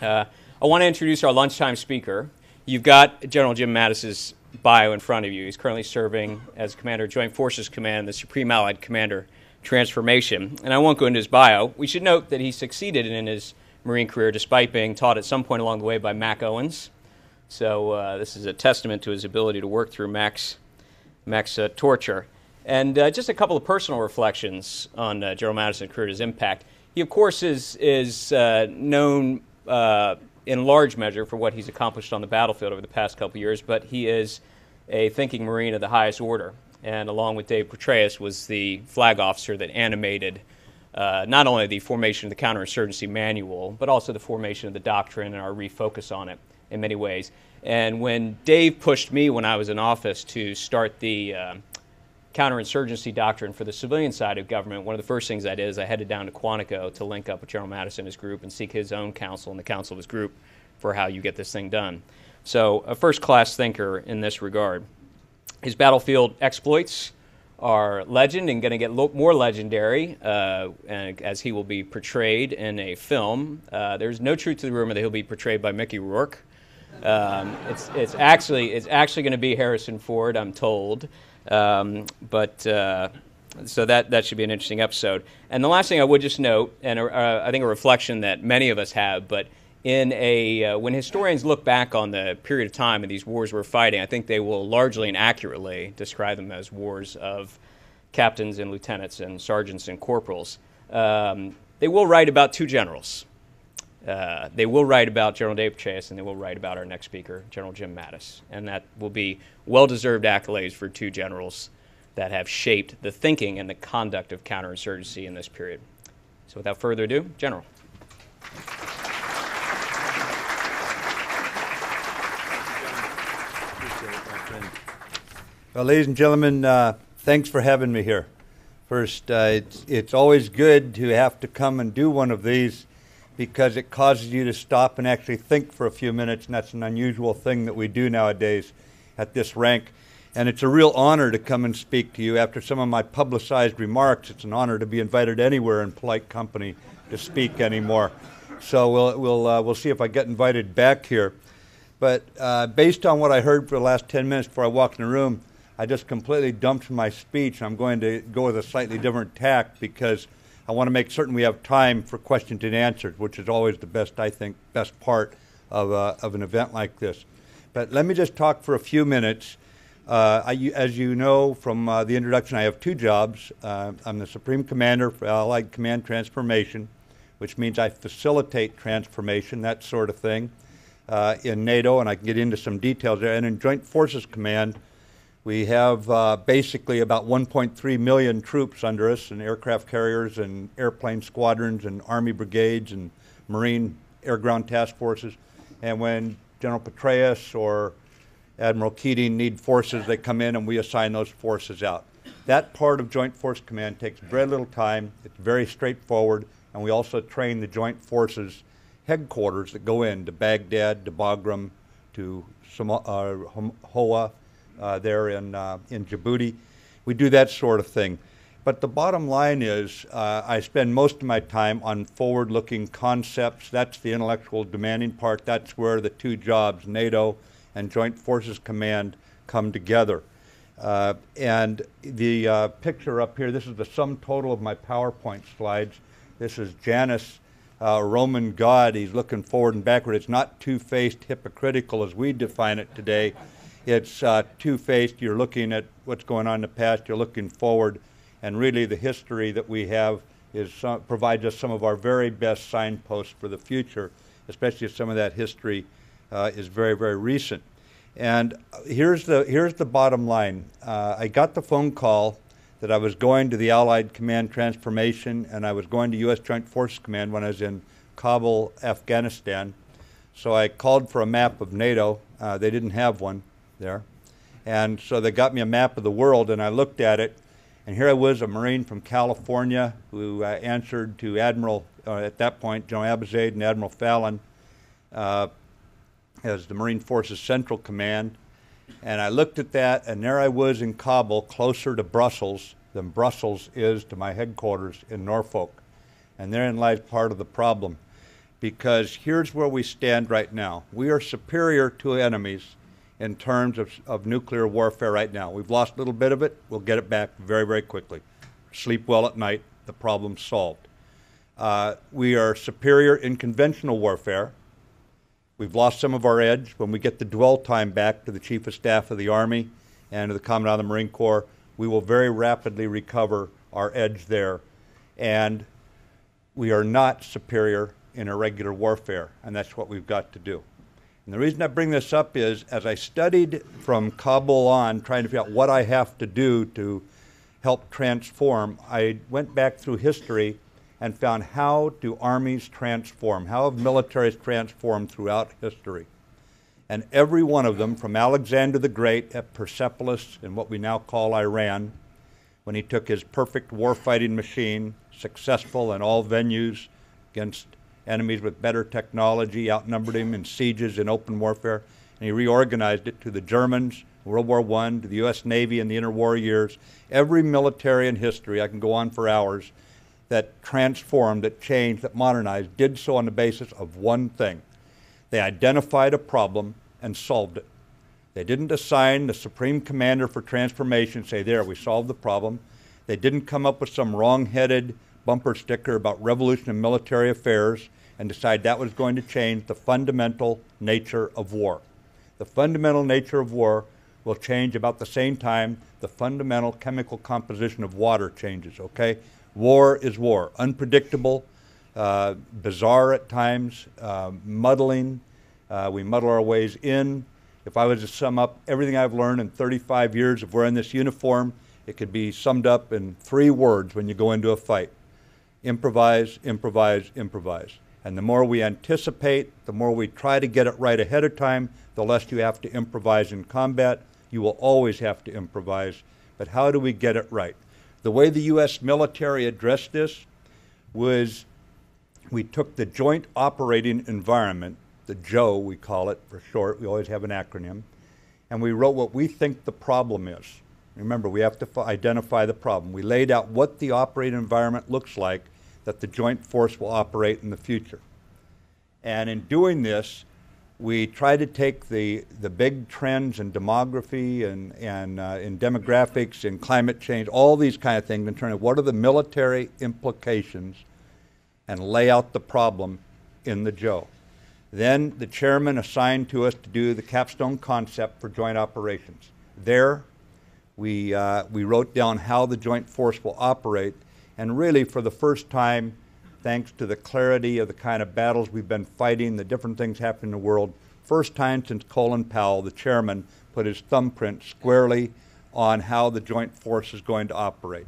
Uh, I want to introduce our lunchtime speaker. You've got General Jim Mattis's bio in front of you. He's currently serving as Commander of Joint Forces Command, the Supreme Allied Commander Transformation. And I won't go into his bio. We should note that he succeeded in his Marine career despite being taught at some point along the way by Mac Owens. So uh, this is a testament to his ability to work through Mac's, Mac's uh, torture. And uh, just a couple of personal reflections on uh, General Mattis' career, his impact. He, of course, is, is uh, known uh, in large measure for what he's accomplished on the battlefield over the past couple years, but he is a thinking Marine of the highest order. And along with Dave Petraeus, was the flag officer that animated uh, not only the formation of the counterinsurgency manual, but also the formation of the doctrine and our refocus on it in many ways. And when Dave pushed me when I was in office to start the uh, counterinsurgency doctrine for the civilian side of government, one of the first things I did is I headed down to Quantico to link up with General Mattis and his group and seek his own counsel and the counsel of his group for how you get this thing done. So, a first class thinker in this regard. His battlefield exploits are legend and going to get lo- more legendary uh, as he will be portrayed in a film. Uh, there's no truth to the rumor that he'll be portrayed by Mickey Rourke. Um, it's, it's actually it's actually going to be Harrison Ford, I'm told. Um, but uh, so that that should be an interesting episode. And the last thing I would just note, and uh, I think a reflection that many of us have, but in a uh, when historians look back on the period of time of these wars we're fighting, I think they will largely and accurately describe them as wars of captains and lieutenants and sergeants and corporals. Um, they will write about two generals. Uh, they will write about General Dave Petraeus and they will write about our next speaker, General Jim Mattis. And that will be well deserved accolades for two generals that have shaped the thinking and the conduct of counterinsurgency in this period. So without further ado, General. Well, ladies and gentlemen, uh, thanks for having me here. First, uh, it's, it's always good to have to come and do one of these because it causes you to stop and actually think for a few minutes, and that's an unusual thing that we do nowadays at this rank. And it's a real honor to come and speak to you. After some of my publicized remarks, it's an honor to be invited anywhere in polite company to speak anymore. So we'll, we'll, uh, we'll see if I get invited back here. But uh, based on what I heard for the last 10 minutes before I walked in the room, I just completely dumped my speech. I'm going to go with a slightly different tack because I want to make certain we have time for questions and answers, which is always the best, I think, best part of, uh, of an event like this. But let me just talk for a few minutes. Uh, I, as you know from uh, the introduction, I have two jobs. Uh, I'm the Supreme Commander for Allied Command Transformation, which means I facilitate transformation, that sort of thing, uh, in NATO, and I can get into some details there. And in Joint Forces Command, we have uh, basically about 1.3 million troops under us, and aircraft carriers, and airplane squadrons, and Army brigades, and Marine air ground task forces. And when General Petraeus or Admiral Keating need forces, they come in and we assign those forces out. That part of Joint Force Command takes very little time. It's very straightforward, and we also train the Joint Forces headquarters that go in to Baghdad, to Bagram, to uh, Hoa, uh, there in, uh, in Djibouti. We do that sort of thing. But the bottom line is, uh, I spend most of my time on forward looking concepts. That's the intellectual demanding part. That's where the two jobs, NATO and Joint Forces Command, come together. Uh, and the uh, picture up here, this is the sum total of my PowerPoint slides. This is Janus, uh, Roman god. He's looking forward and backward. It's not two faced hypocritical as we define it today. It's uh, two-faced. You're looking at what's going on in the past. You're looking forward, and really the history that we have is provides us some of our very best signposts for the future, especially if some of that history uh, is very, very recent. And here's the here's the bottom line. Uh, I got the phone call that I was going to the Allied Command Transformation, and I was going to U.S. Joint Forces Command when I was in Kabul, Afghanistan. So I called for a map of NATO. Uh, they didn't have one there. And so they got me a map of the world, and I looked at it. And here I was, a Marine from California who uh, answered to Admiral, uh, at that point, General Abizaid and Admiral Fallon uh, as the Marine Forces Central Command. And I looked at that, and there I was in Kabul, closer to Brussels than Brussels is to my headquarters in Norfolk. And therein lies part of the problem. because here's where we stand right now. We are superior to enemies in terms of, of nuclear warfare right now. We've lost a little bit of it. We'll get it back very, very quickly. Sleep well at night. The problem's solved. Uh, we are superior in conventional warfare. We've lost some of our edge. When we get the dwell time back to the Chief of Staff of the Army and to the Commandant of the Marine Corps, we will very rapidly recover our edge there. And we are not superior in irregular warfare, and that's what we've got to do. And the reason I bring this up is as I studied from Kabul on, trying to figure out what I have to do to help transform, I went back through history and found how do armies transform, how have militaries transformed throughout history. And every one of them, from Alexander the Great at Persepolis in what we now call Iran, when he took his perfect warfighting machine, successful in all venues against enemies with better technology, outnumbered him in sieges and open warfare, and he reorganized it to the Germans, World War I, to the U.S. Navy in the interwar years. Every military in history, I can go on for hours, that transformed, that changed, that modernized, did so on the basis of one thing. They identified a problem and solved it. They didn't assign the supreme commander for transformation, say, there, we solved the problem. They didn't come up with some wrong headed bumper sticker about revolution in military affairs and decide that was going to change the fundamental nature of war. The fundamental nature of war will change about the same time the fundamental chemical composition of water changes, okay? War is war, unpredictable, uh, bizarre at times, uh, muddling. Uh, we muddle our ways in. If I was to sum up everything I've learned in 35 years of wearing this uniform, it could be summed up in three words when you go into a fight improvise, improvise, improvise. And the more we anticipate, the more we try to get it right ahead of time, the less you have to improvise in combat. You will always have to improvise. But how do we get it right? The way the U.S. military addressed this was we took the Joint Operating Environment, the JOE we call it for short, we always have an acronym, and we wrote what we think the problem is. Remember, we have to identify the problem. We laid out what the operating environment looks like that the joint force will operate in the future. And in doing this, we try to take the, the big trends in demography and, and uh, in demographics and climate change, all these kind of things, and turn it, what are the military implications, and lay out the problem in the Joe. Then the chairman assigned to us to do the capstone concept for joint operations. There, we, uh, we wrote down how the joint force will operate, and really, for the first time, thanks to the clarity of the kind of battles we've been fighting, the different things happening in the world, first time since Colin Powell, the chairman, put his thumbprint squarely on how the joint force is going to operate.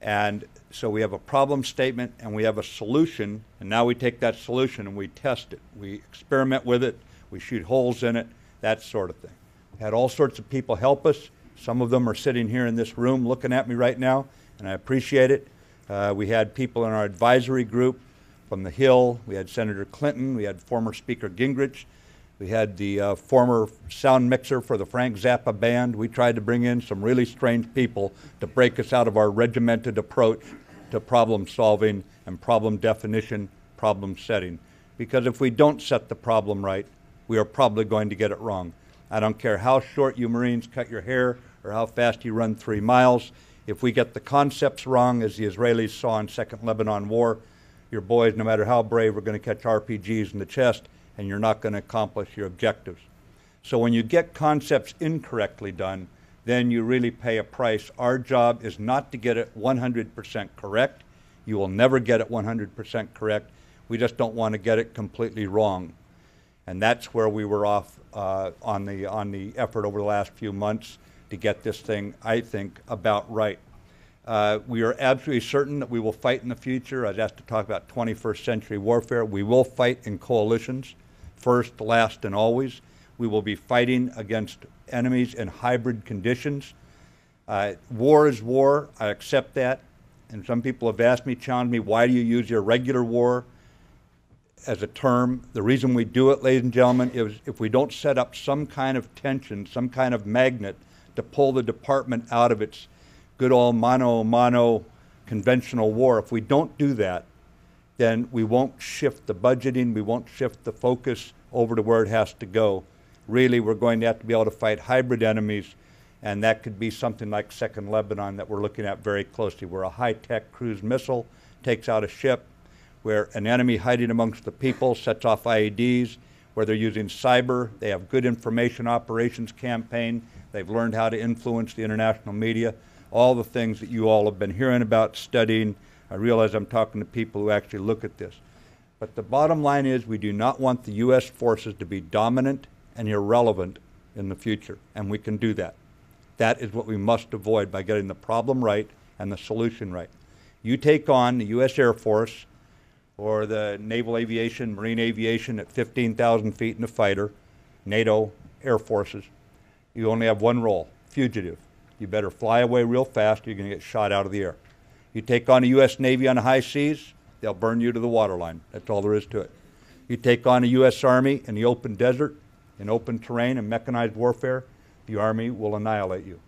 And so we have a problem statement and we have a solution, and now we take that solution and we test it. We experiment with it, we shoot holes in it, that sort of thing. We had all sorts of people help us. Some of them are sitting here in this room looking at me right now, and I appreciate it. Uh, we had people in our advisory group from the Hill. We had Senator Clinton. We had former Speaker Gingrich. We had the uh, former sound mixer for the Frank Zappa band. We tried to bring in some really strange people to break us out of our regimented approach to problem solving and problem definition, problem setting. Because if we don't set the problem right, we are probably going to get it wrong. I don't care how short you Marines cut your hair or how fast you run three miles. If we get the concepts wrong, as the Israelis saw in Second Lebanon War, your boys, no matter how brave, are going to catch RPGs in the chest, and you're not going to accomplish your objectives. So when you get concepts incorrectly done, then you really pay a price. Our job is not to get it 100% correct. You will never get it 100% correct. We just don't want to get it completely wrong. And that's where we were off uh, on, the, on the effort over the last few months to get this thing, I think, about right. Uh, we are absolutely certain that we will fight in the future. I was asked to talk about 21st century warfare. We will fight in coalitions, first, last, and always. We will be fighting against enemies in hybrid conditions. Uh, war is war. I accept that. And some people have asked me, challenged me, why do you use irregular war as a term? The reason we do it, ladies and gentlemen, is if we don't set up some kind of tension, some kind of magnet to pull the department out of its good old mano mano conventional war. If we don't do that, then we won't shift the budgeting, we won't shift the focus over to where it has to go. Really, we're going to have to be able to fight hybrid enemies, and that could be something like Second Lebanon that we're looking at very closely, where a high tech cruise missile takes out a ship, where an enemy hiding amongst the people sets off IEDs, where they're using cyber, they have good information operations campaign, they've learned how to influence the international media, all the things that you all have been hearing about, studying. I realize I'm talking to people who actually look at this. But the bottom line is we do not want the U.S. forces to be dominant and irrelevant in the future, and we can do that. That is what we must avoid by getting the problem right and the solution right. You take on the U.S. Air Force or the naval aviation, marine aviation at 15,000 feet in a fighter, NATO air forces, you only have one role fugitive. You better fly away real fast, or you're going to get shot out of the air. You take on a U.S. Navy on the high seas, they'll burn you to the waterline. That's all there is to it. You take on a U.S. Army in the open desert, in open terrain, and mechanized warfare, the Army will annihilate you.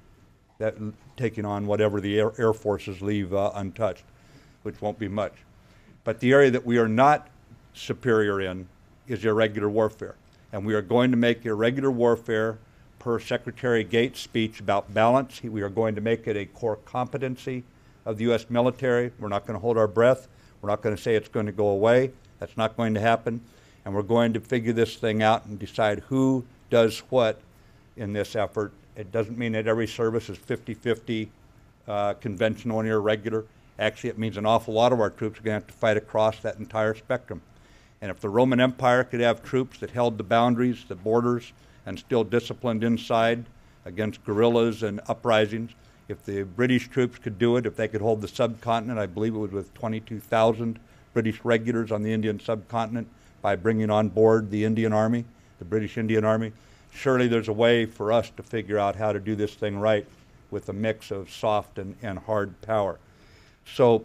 That, taking on whatever the air, air forces leave uh, untouched, which won't be much. But the area that we are not superior in is irregular warfare. And we are going to make irregular warfare, per Secretary Gates' speech about balance, we are going to make it a core competency of the U.S. military. We're not going to hold our breath. We're not going to say it's going to go away. That's not going to happen. And we're going to figure this thing out and decide who does what in this effort. It doesn't mean that every service is 50 50 uh, conventional and irregular. Actually, it means an awful lot of our troops are going to have to fight across that entire spectrum. And if the Roman Empire could have troops that held the boundaries, the borders, and still disciplined inside against guerrillas and uprisings, if the British troops could do it, if they could hold the subcontinent, I believe it was with 22,000 British regulars on the Indian subcontinent by bringing on board the Indian Army, the British Indian Army. Surely there's a way for us to figure out how to do this thing right with a mix of soft and, and hard power. So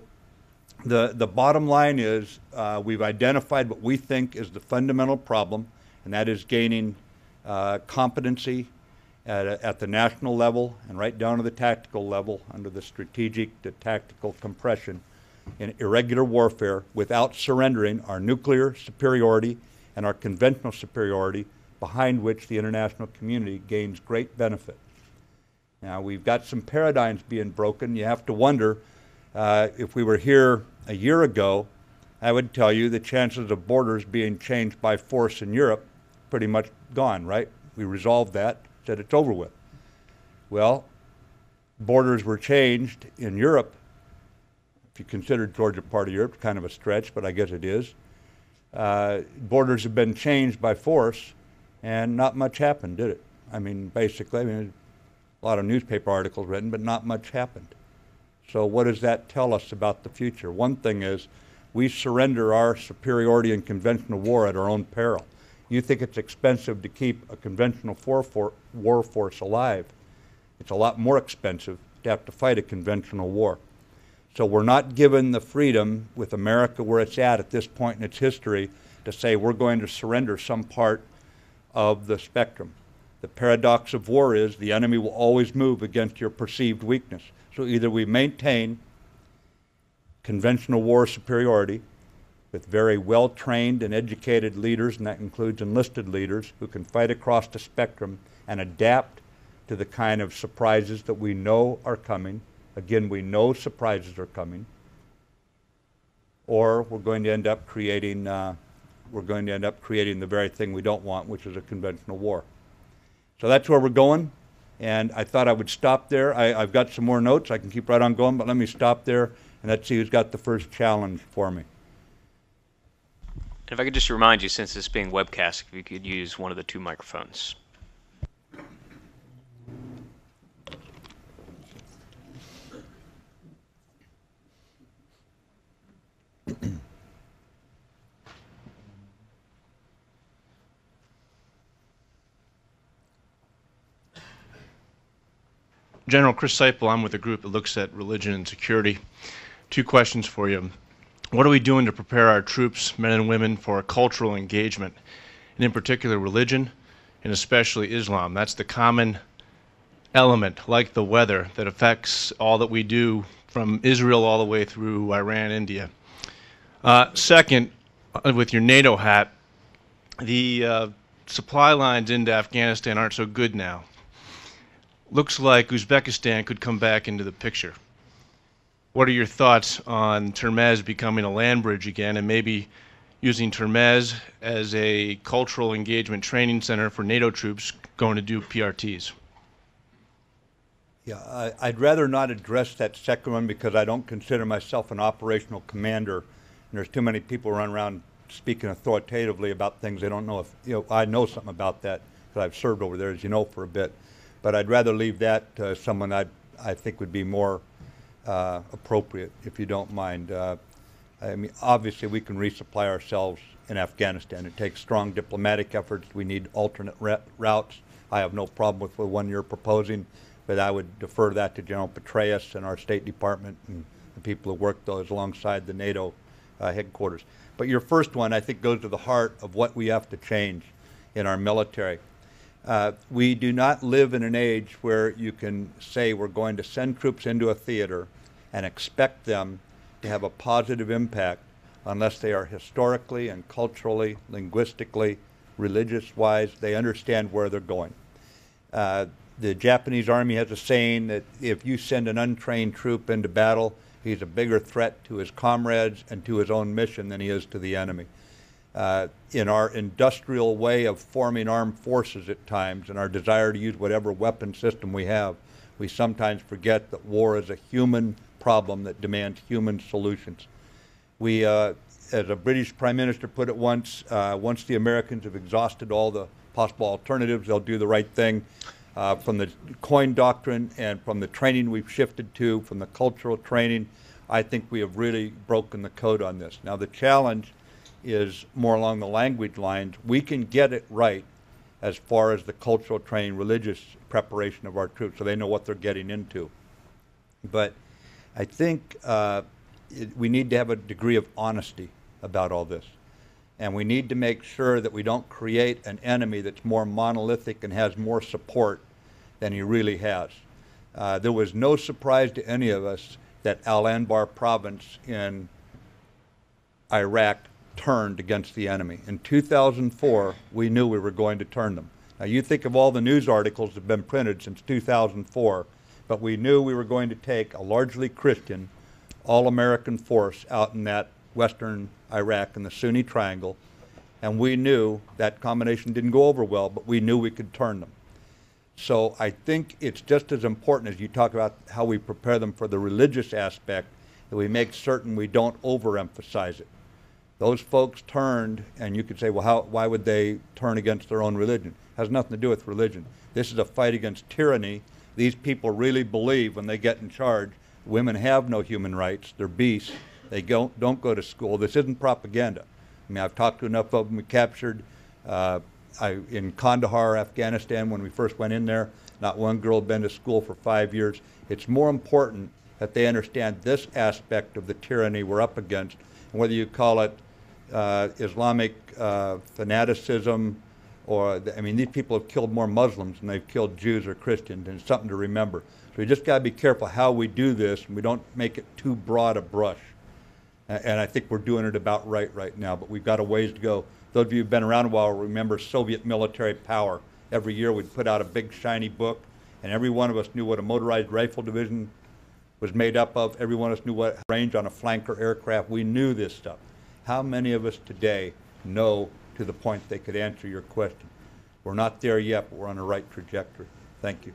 the, the bottom line is uh, we've identified what we think is the fundamental problem, and that is gaining uh, competency at, at the national level and right down to the tactical level under the strategic to tactical compression in irregular warfare without surrendering our nuclear superiority and our conventional superiority behind which the international community gains great benefit. Now, we've got some paradigms being broken. You have to wonder uh, if we were here a year ago, I would tell you the chances of borders being changed by force in Europe pretty much gone, right? We resolved that, said it's over with. Well, borders were changed in Europe. If you consider Georgia part of Europe, kind of a stretch, but I guess it is. Uh, borders have been changed by force, and not much happened, did it? I mean, basically, I mean, a lot of newspaper articles written, but not much happened. So, what does that tell us about the future? One thing is we surrender our superiority in conventional war at our own peril. You think it's expensive to keep a conventional war force alive. It's a lot more expensive to have to fight a conventional war. So, we're not given the freedom with America where it's at at this point in its history to say we're going to surrender some part of the spectrum. The paradox of war is the enemy will always move against your perceived weakness. So either we maintain conventional war superiority with very well trained and educated leaders, and that includes enlisted leaders who can fight across the spectrum and adapt to the kind of surprises that we know are coming. Again, we know surprises are coming. Or we're going to end up creating, uh, we're going to end up creating the very thing we don't want, which is a conventional war. So that's where we're going. And I thought I would stop there. I, have got some more notes. I can keep right on going, but let me stop there and let's see who's got the first challenge for me. And if I could just remind you, since it's being webcast, if you could use one of the two microphones. General Chris Seiple, I'm with a group that looks at religion and security. Two questions for you. What are we doing to prepare our troops, men and women, for a cultural engagement, and in particular religion, and especially Islam? That's the common element, like the weather, that affects all that we do from Israel all the way through Iran, India. Uh, second, uh, with your NATO hat, the uh, supply lines into Afghanistan aren't so good now. Looks like Uzbekistan could come back into the picture. What are your thoughts on Termez becoming a land bridge again and maybe using Termez as a cultural engagement training center for NATO troops going to do PRTs? Yeah, I, would rather not address that second one because I don't consider myself an operational commander, and there's too many people run around speaking authoritatively about things they don't know if you know. I know something about that because I've served over there, as you know, for a bit, but I'd rather leave that to someone I I think would be more uh, appropriate, if you don't mind. Uh, I mean, obviously, we can resupply ourselves in Afghanistan. It takes strong diplomatic efforts. We need alternate routes. I have no problem with the one you're proposing but I would defer that to General Petraeus and our State Department and the people who work those alongside the NATO uh, headquarters. But your first one, I think, goes to the heart of what we have to change in our military. Uh, we do not live in an age where you can say we're going to send troops into a theater and expect them to have a positive impact unless they are historically and culturally, linguistically, religious wise, they understand where they're going. Uh, the Japanese army has a saying that if you send an untrained troop into battle, he's a bigger threat to his comrades and to his own mission than he is to the enemy. Uh, in our industrial way of forming armed forces at times and our desire to use whatever weapon system we have, we sometimes forget that war is a human problem that demands human solutions. We, uh, as a British Prime Minister put it once, uh, once the Americans have exhausted all the possible alternatives, they'll do the right thing uh, from the coin doctrine and from the training we've shifted to, from the cultural training, I think we have really broken the code on this. Now, the challenge is more along the language lines. We can get it right as far as the cultural training, religious preparation of our troops, so they know what they're getting into. But I think uh, it, we need to have a degree of honesty about all this. And we need to make sure that we don't create an enemy that's more monolithic and has more support than he really has. Uh, there was no surprise to any of us that Al Anbar province in Iraq turned against the enemy. In 2004, we knew we were going to turn them. Now, you think of all the news articles that have been printed since 2004, but we knew we were going to take a largely Christian, all American force out in that western Iraq in the Sunni Triangle, and we knew that combination didn't go over well, but we knew we could turn them. So I think it's just as important as you talk about how we prepare them for the religious aspect that we make certain we don't overemphasize it. Those folks turned, and you could say, well, how, why would they turn against their own religion? It has nothing to do with religion. This is a fight against tyranny. These people really believe when they get in charge, women have no human rights. They're beasts. They don't, don't go to school. This isn't propaganda. I mean, I've talked to enough of them we captured. Uh, I, in Kandahar, Afghanistan, when we first went in there, not one girl had been to school for five years. It's more important that they understand this aspect of the tyranny we're up against, and whether you call it uh, Islamic uh, fanaticism or, I mean, these people have killed more Muslims than they've killed Jews or Christians, and it's something to remember. So we just got to be careful how we do this, and we don't make it too broad a brush. And I think we're doing it about right right now, but we've got a ways to go. Those of you who've been around a while remember Soviet military power. Every year we'd put out a big shiny book, and every one of us knew what a motorized rifle division was made up of. Every one of us knew what range on a flanker aircraft. We knew this stuff. How many of us today know to the point they could answer your question? We're not there yet, but we're on the right trajectory. Thank you.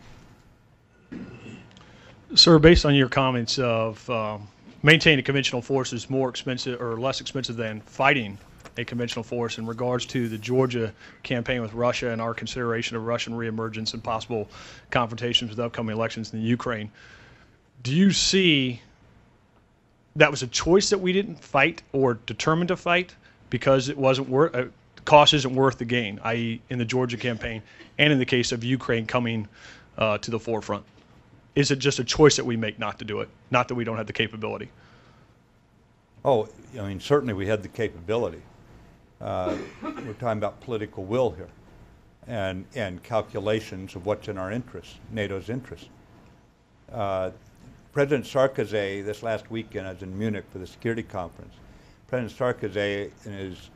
Sir, based on your comments of um, maintaining a conventional force is more expensive or less expensive than fighting a conventional force in regards to the Georgia campaign with Russia and our consideration of Russian reemergence and possible confrontations with upcoming elections in the Ukraine. Do you see that was a choice that we didn't fight or determined to fight because it wasn't worth uh, cost isn't worth the gain, i.e., in the Georgia campaign and in the case of Ukraine coming uh, to the forefront? Is it just a choice that we make not to do it, not that we don't have the capability? Oh, I mean, certainly we had the capability. Uh, we're talking about political will here and, and calculations of what's in our interest, NATO's interest. Uh, President Sarkozy, this last weekend, I was in Munich for the security conference. President Sarkozy, in his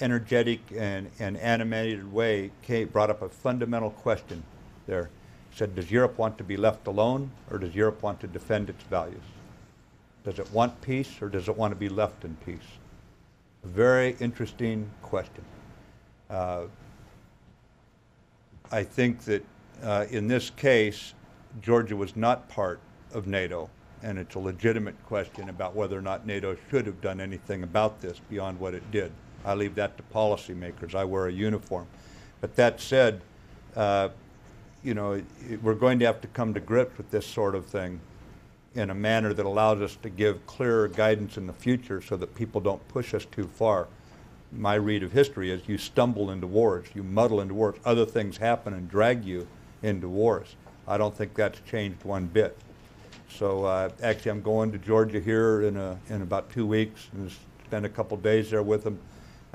energetic and, and animated way, came, brought up a fundamental question there. He said, Does Europe want to be left alone, or does Europe want to defend its values? Does it want peace, or does it want to be left in peace? A very interesting question. Uh, I think that uh, in this case, Georgia was not part of NATO, and it's a legitimate question about whether or not NATO should have done anything about this beyond what it did. I leave that to policymakers. I wear a uniform. But that said, uh, you know, it, we're going to have to come to grips with this sort of thing in a manner that allows us to give clearer guidance in the future so that people don't push us too far. My read of history is you stumble into wars, you muddle into wars, other things happen and drag you into wars. I don't think that's changed one bit. So uh, actually, I'm going to Georgia here in, a, in about two weeks and spend a couple days there with them.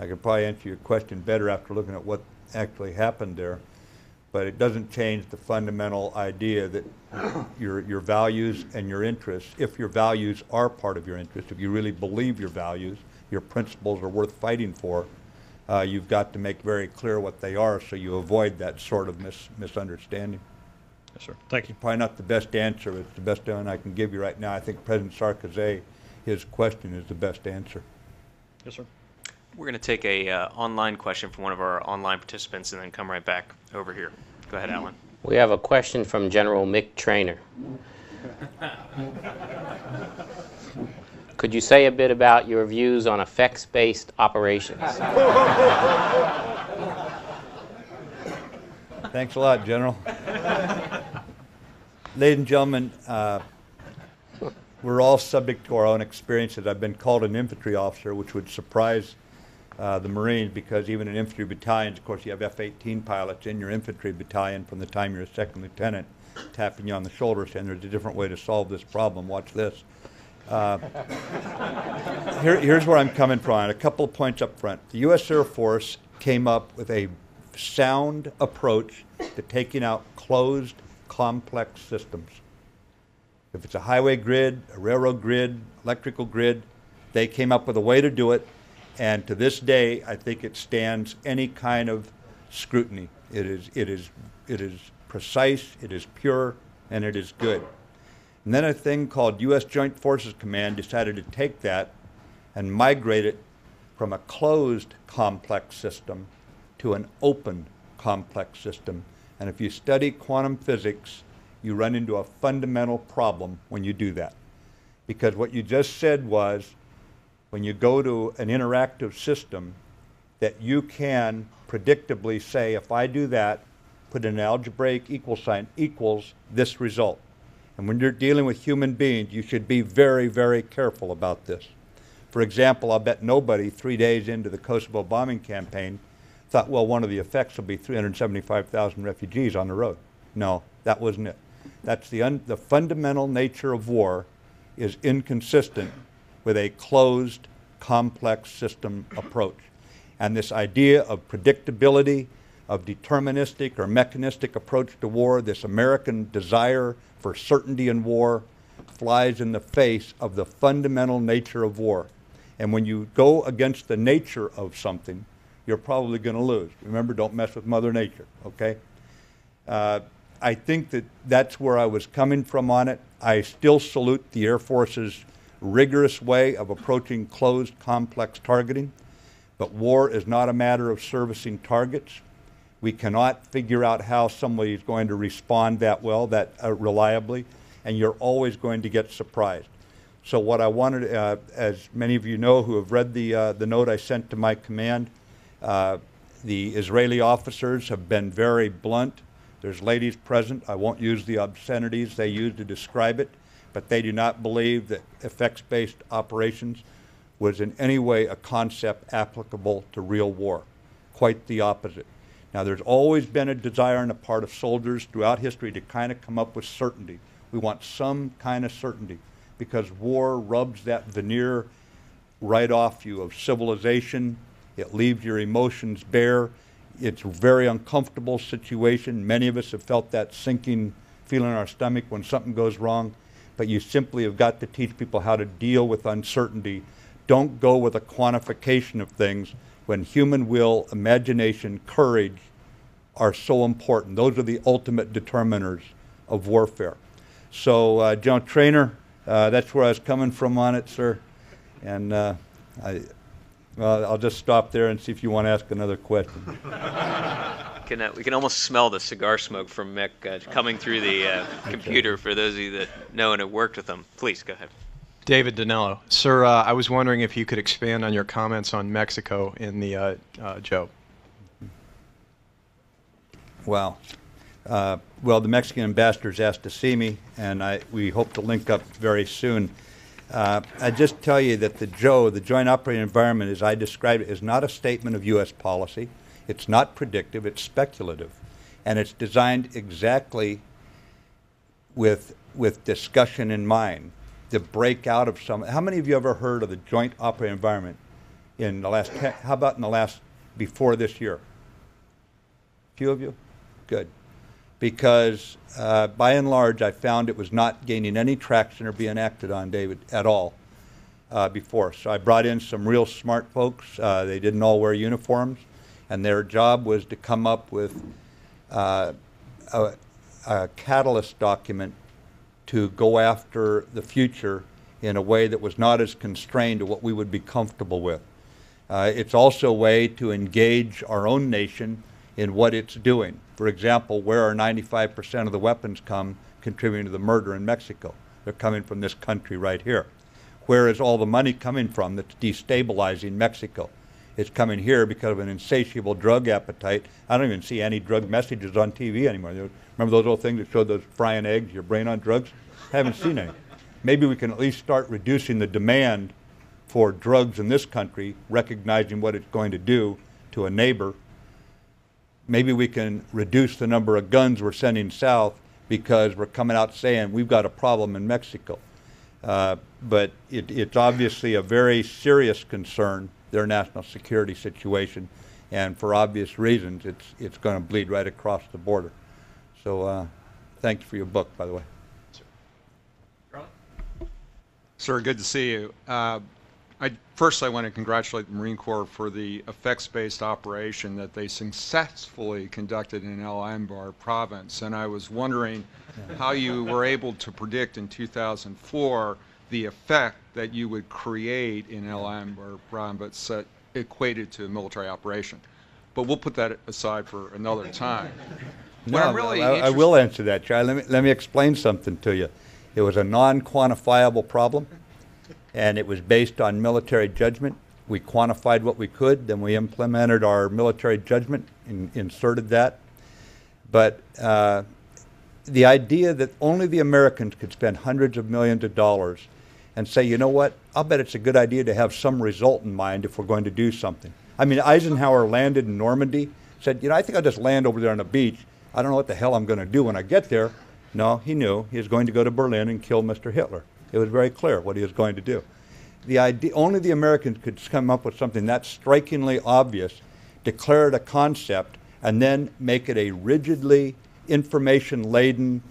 I could probably answer your question better after looking at what actually happened there. But it doesn't change the fundamental idea that your, your values and your interests, if your values are part of your interests, if you really believe your values, your principles are worth fighting for, uh, you've got to make very clear what they are so you avoid that sort of mis- misunderstanding. Yes, sir. Thank you. Probably not the best answer, but it's the best one I can give you right now. I think President Sarkozy, his question is the best answer. Yes, sir. We're going to take a uh, online question from one of our online participants and then come right back over here. Go ahead, Alan. We have a question from General Mick Trainor. Could you say a bit about your views on effects-based operations? Thanks a lot, General. Ladies and gentlemen, uh, we're all subject to our own experiences. I've been called an infantry officer, which would surprise uh, the Marines because even in infantry battalions, of course, you have F 18 pilots in your infantry battalion from the time you're a second lieutenant tapping you on the shoulder saying there's a different way to solve this problem. Watch this. Uh, here, here's where I'm coming from. A couple of points up front. The U.S. Air Force came up with a sound approach to taking out closed, complex systems. If it's a highway grid, a railroad grid, electrical grid, they came up with a way to do it, and to this day, I think it stands any kind of scrutiny. It is, it is, it is precise, it is pure, and it is good. And then a thing called U.S. Joint Forces Command decided to take that and migrate it from a closed complex system to an open complex system. And if you study quantum physics, you run into a fundamental problem when you do that. Because what you just said was when you go to an interactive system, that you can predictably say, if I do that, put an algebraic equal sign equals this result. And when you're dealing with human beings, you should be very, very careful about this. For example, I'll bet nobody three days into the Kosovo bombing campaign thought, well, one of the effects will be 375,000 refugees on the road. No, that wasn't it. That's the, the fundamental nature of war is inconsistent with a closed, complex system approach. And this idea of predictability, of deterministic or mechanistic approach to war, this American desire for certainty in war, flies in the face of the fundamental nature of war. And when you go against the nature of something, you're probably going to lose. Remember, don't mess with Mother Nature, okay? Uh, I think that that's where I was coming from on it. I still salute the Air Force's rigorous way of approaching closed, complex targeting. But war is not a matter of servicing targets. We cannot figure out how somebody is going to respond that well, that uh, reliably, and you're always going to get surprised. So what I wanted, uh, as many of you know who have read the uh, the note I sent to my command, uh, the Israeli officers have been very blunt. There's ladies present. I won't use the obscenities they use to describe it, but they do not believe that effects-based operations was in any way a concept applicable to real war. Quite the opposite. Now, there's always been a desire on the part of soldiers throughout history to kind of come up with certainty. We want some kind of certainty because war rubs that veneer right off you of civilization. It leaves your emotions bare. It's a very uncomfortable situation. Many of us have felt that sinking feeling in our stomach when something goes wrong. But you simply have got to teach people how to deal with uncertainty don't go with a quantification of things when human will, imagination, courage are so important. Those are the ultimate determiners of warfare. So, uh, General Trainor, uh, that's where I was coming from on it, sir. And uh, I, well, I'll just stop there and see if you want to ask another question. Can, uh, we can almost smell the cigar smoke from Mick uh, coming through the uh, computer for those of you that know and have worked with him. Please go ahead. David Danello. Sir, uh, I was wondering if you could expand on your comments on Mexico in the uh, uh, Joe. Wow. Uh, well, the Mexican ambassador's asked to see me, and I, we hope to link up very soon. Uh, I just tell you that the JOE, the Joint Operating Environment, as I described it, is not a statement of U.S. policy. It's not predictive, it's speculative. And it's designed exactly with, with discussion in mind to break out of some. How many of you ever heard of the Joint Operating Environment in the last, ten, how about in the last, before this year? A few of you? Good. Because uh, by and large, I found it was not gaining any traction or being acted on, David, at all uh, before. So I brought in some real smart folks. Uh, they didn't all wear uniforms and their job was to come up with uh, a, a, catalyst document to go after the future in a way that was not as constrained to what we would be comfortable with. Uh, it's also a way to engage our own nation in what it's doing. For example, where are 95% of the weapons come contributing to the murder in Mexico? They're coming from this country right here. Where is all the money coming from that's destabilizing Mexico? It's coming here because of an insatiable drug appetite. I don't even see any drug messages on TV anymore. Remember those old things that showed those frying eggs, your brain on drugs? Haven't seen any. Maybe we can at least start reducing the demand for drugs in this country, recognizing what it's going to do to a neighbor. Maybe we can reduce the number of guns we're sending south because we're coming out saying we've got a problem in Mexico. Uh, but it, it's obviously a very serious concern their national security situation. And for obvious reasons, it's, it's going to bleed right across the border. So uh, thanks for your book, by the way. Sir, Sir good to see you. Uh, I, first, I want to congratulate the Marine Corps for the effects-based operation that they successfully conducted in El Anbar province. And I was wondering how you were able to predict in 2004 the effect that you would create in El uh, equated to a military operation. But we'll put that aside for another time. No, really I, I, will answer that, Charlie. Let me, let me explain something to you. It was a non quantifiable problem, and it was based on military judgment. We quantified what we could, then we implemented our military judgment and inserted that. But uh, the idea that only the Americans could spend hundreds of millions of dollars and say, you know what, I'll bet it's a good idea to have some result in mind if we're going to do something. I mean, Eisenhower landed in Normandy, said, you know, I think I'll just land over there on the beach. I don't know what the hell I'm going to do when I get there. No, he knew he was going to go to Berlin and kill Mr. Hitler. It was very clear what he was going to do. The idea, only the Americans could come up with something that strikingly obvious, declare it a concept, and then make it a rigidly information laden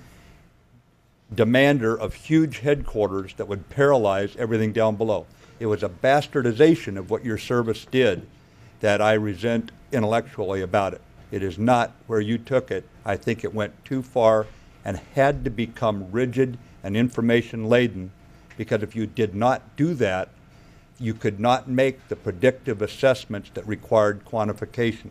demander of huge headquarters that would paralyze everything down below. It was a bastardization of what your service did that I resent intellectually about it. It is not where you took it. I think it went too far and had to become rigid and information laden because if you did not do that, you could not make the predictive assessments that required quantification.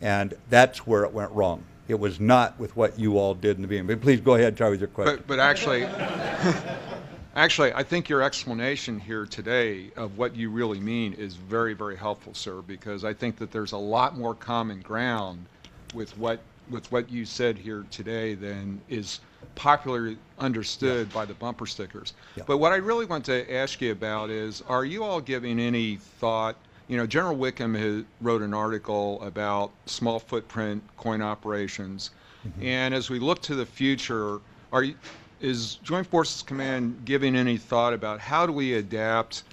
And that's where it went wrong. It was not with what you all did in the beginning. But please go ahead, Charlie, with your question. But, but actually, actually, I think your explanation here today of what you really mean is very, very helpful, sir, because I think that there's a lot more common ground with what with what you said here today than is popularly understood yeah. by the bumper stickers. Yeah. But what I really want to ask you about is, are you all giving any thought you know, General Wickham has, wrote an article about small footprint coin operations, mm-hmm. and as we look to the future, are is Joint Forces Command giving any thought about how do we adapt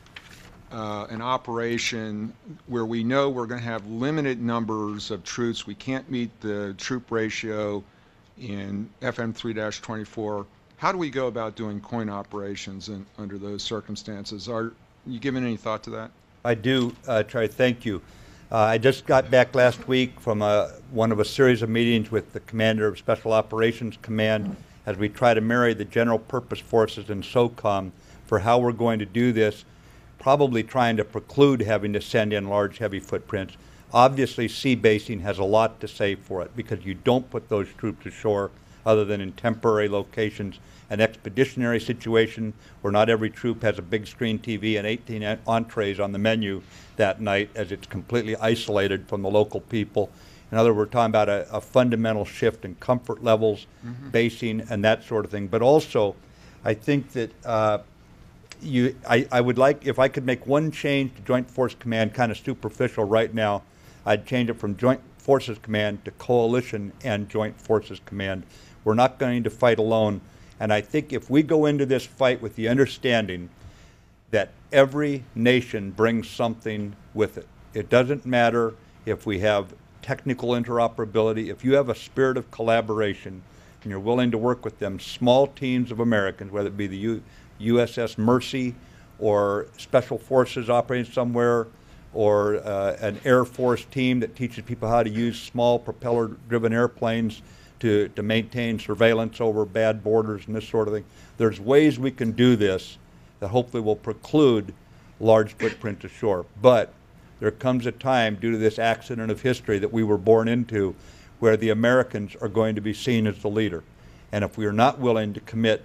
uh, an operation where we know we're going to have limited numbers of troops, we can't meet the troop ratio in FM 3-24. How do we go about doing coin operations in, under those circumstances? Are You giving any thought to that? I do, uh, Charlie. Thank you. Uh, I just got back last week from a, one of a series of meetings with the commander of Special Operations Command as we try to marry the general purpose forces and SOCOM for how we're going to do this, probably trying to preclude having to send in large, heavy footprints. Obviously, sea basing has a lot to say for it because you don't put those troops ashore other than in temporary locations. An expeditionary situation where not every troop has a big screen TV and 18 entrees on the menu that night as it's completely isolated from the local people. In other words, we're talking about a, a fundamental shift in comfort levels, basing, and that sort of thing. But also, I think that uh, you, I, I would like, if I could make one change to Joint Force Command, kind of superficial right now, I'd change it from Joint Forces Command to Coalition and Joint Forces Command. We're not going to fight alone. And I think if we go into this fight with the understanding that every nation brings something with it, it doesn't matter if we have technical interoperability, if you have a spirit of collaboration and you're willing to work with them, small teams of Americans, whether it be the U- USS Mercy or Special Forces operating somewhere, or uh, an Air Force team that teaches people how to use small propeller driven airplanes to, to maintain surveillance over bad borders and this sort of thing. There's ways we can do this that hopefully will preclude large footprints ashore. But there comes a time, due to this accident of history that we were born into, where the Americans are going to be seen as the leader. And if we are not willing to commit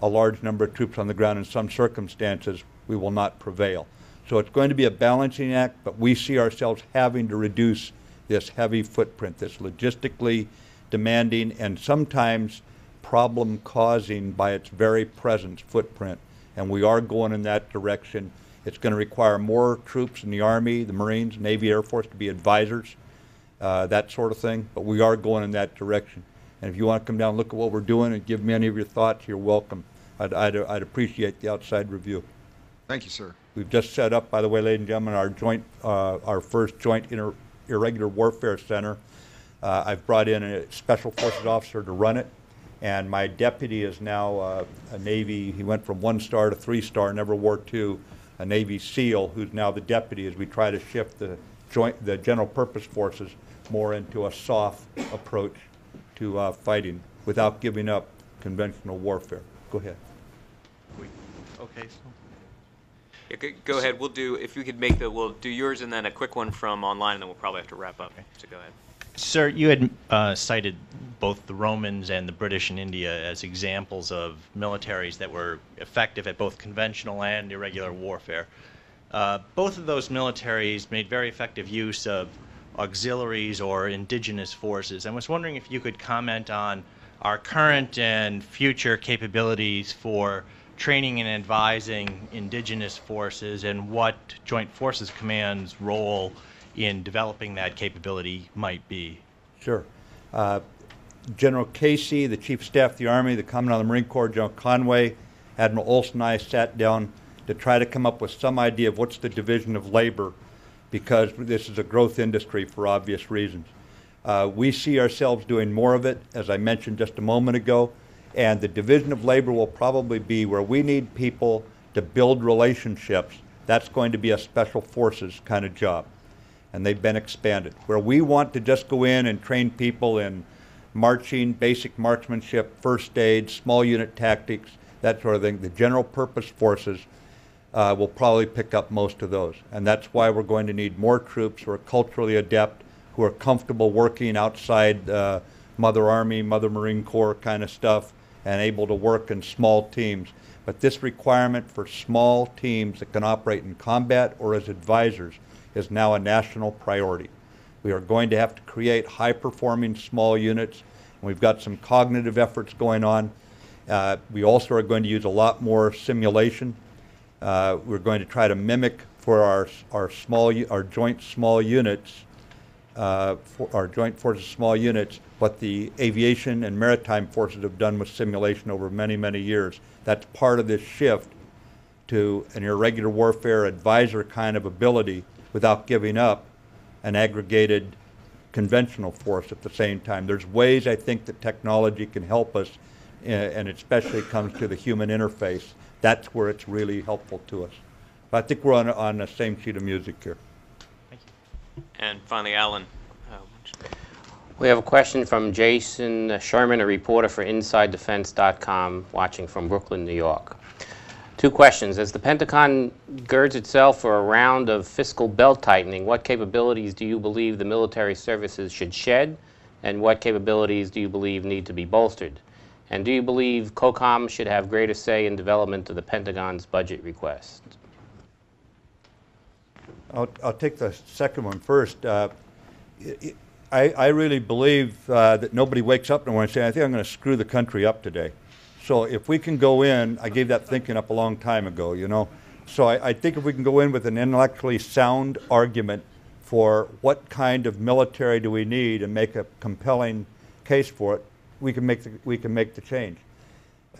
a large number of troops on the ground in some circumstances, we will not prevail. So it's going to be a balancing act, but we see ourselves having to reduce this heavy footprint, this logistically demanding and sometimes problem causing by its very presence footprint. And we are going in that direction. It's going to require more troops in the Army, the Marines, Navy, Air Force to be advisors, uh, that sort of thing. But we are going in that direction. And if you want to come down and look at what we're doing and give me any of your thoughts, you're welcome. I'd, I'd, I'd appreciate the outside review. Thank you, sir. We've just set up, by the way, ladies and gentlemen, our joint, uh, our first joint inter- irregular warfare center. Uh, I've brought in a special forces officer to run it, and my deputy is now uh, a Navy. He went from one star to three star, never wore two. A Navy SEAL who's now the deputy as we try to shift the joint, the general purpose forces more into a soft approach to uh, fighting without giving up conventional warfare. Go ahead. Okay. Yeah, go, go ahead. We'll do if you could make the we'll do yours and then a quick one from online, and then we'll probably have to wrap up. So go ahead. Sir, you had uh, cited both the Romans and the British in India as examples of militaries that were effective at both conventional and irregular warfare. Uh, both of those militaries made very effective use of auxiliaries or indigenous forces. I was wondering if you could comment on our current and future capabilities for training and advising indigenous forces and what Joint Forces Command's role in developing that capability might be. Sure. Uh, General Casey, the Chief of Staff of the Army, the Commandant of the Marine Corps, General Conway, Admiral Olson and I sat down to try to come up with some idea of what's the division of labor because this is a growth industry for obvious reasons. Uh, we see ourselves doing more of it, as I mentioned just a moment ago, and the division of labor will probably be where we need people to build relationships. That's going to be a special forces kind of job and they've been expanded. Where we want to just go in and train people in marching, basic marksmanship, first aid, small unit tactics, that sort of thing, the general purpose forces uh, will probably pick up most of those. And that's why we're going to need more troops who are culturally adept, who are comfortable working outside uh, Mother Army, Mother Marine Corps kind of stuff, and able to work in small teams. But this requirement for small teams that can operate in combat or as advisors is now a national priority. We are going to have to create high performing small units, and we've got some cognitive efforts going on. Uh, we also are going to use a lot more simulation. Uh, we're going to try to mimic for our, our small, our joint small units, uh, for our joint forces small units, what the aviation and maritime forces have done with simulation over many, many years. That's part of this shift to an irregular warfare advisor kind of ability without giving up an aggregated conventional force at the same time. There's ways I think that technology can help us, eh, and it especially comes to the human interface. That's where it's really helpful to us. But I think we're on, on the same sheet of music here. Thank you. And finally, Alan. uh, We have a question from Jason Sherman, a reporter for InsideDefense.com, watching from Brooklyn, New York. Two questions. As the Pentagon girds itself for a round of fiscal belt tightening, what capabilities do you believe the military services should shed, and what capabilities do you believe need to be bolstered? And do you believe COCOM should have greater say in development of the Pentagon's budget request? I'll, I'll take the second one first. Uh, i I, really believe uh, that nobody wakes up in the morning saying, I think I'm going to screw the country up today. So if we can go in, I gave that thinking up a long time ago, you know. So I, I think if we can go in with an intellectually sound argument for what kind of military do we need and make a compelling case for it, we can make the, we can make the change.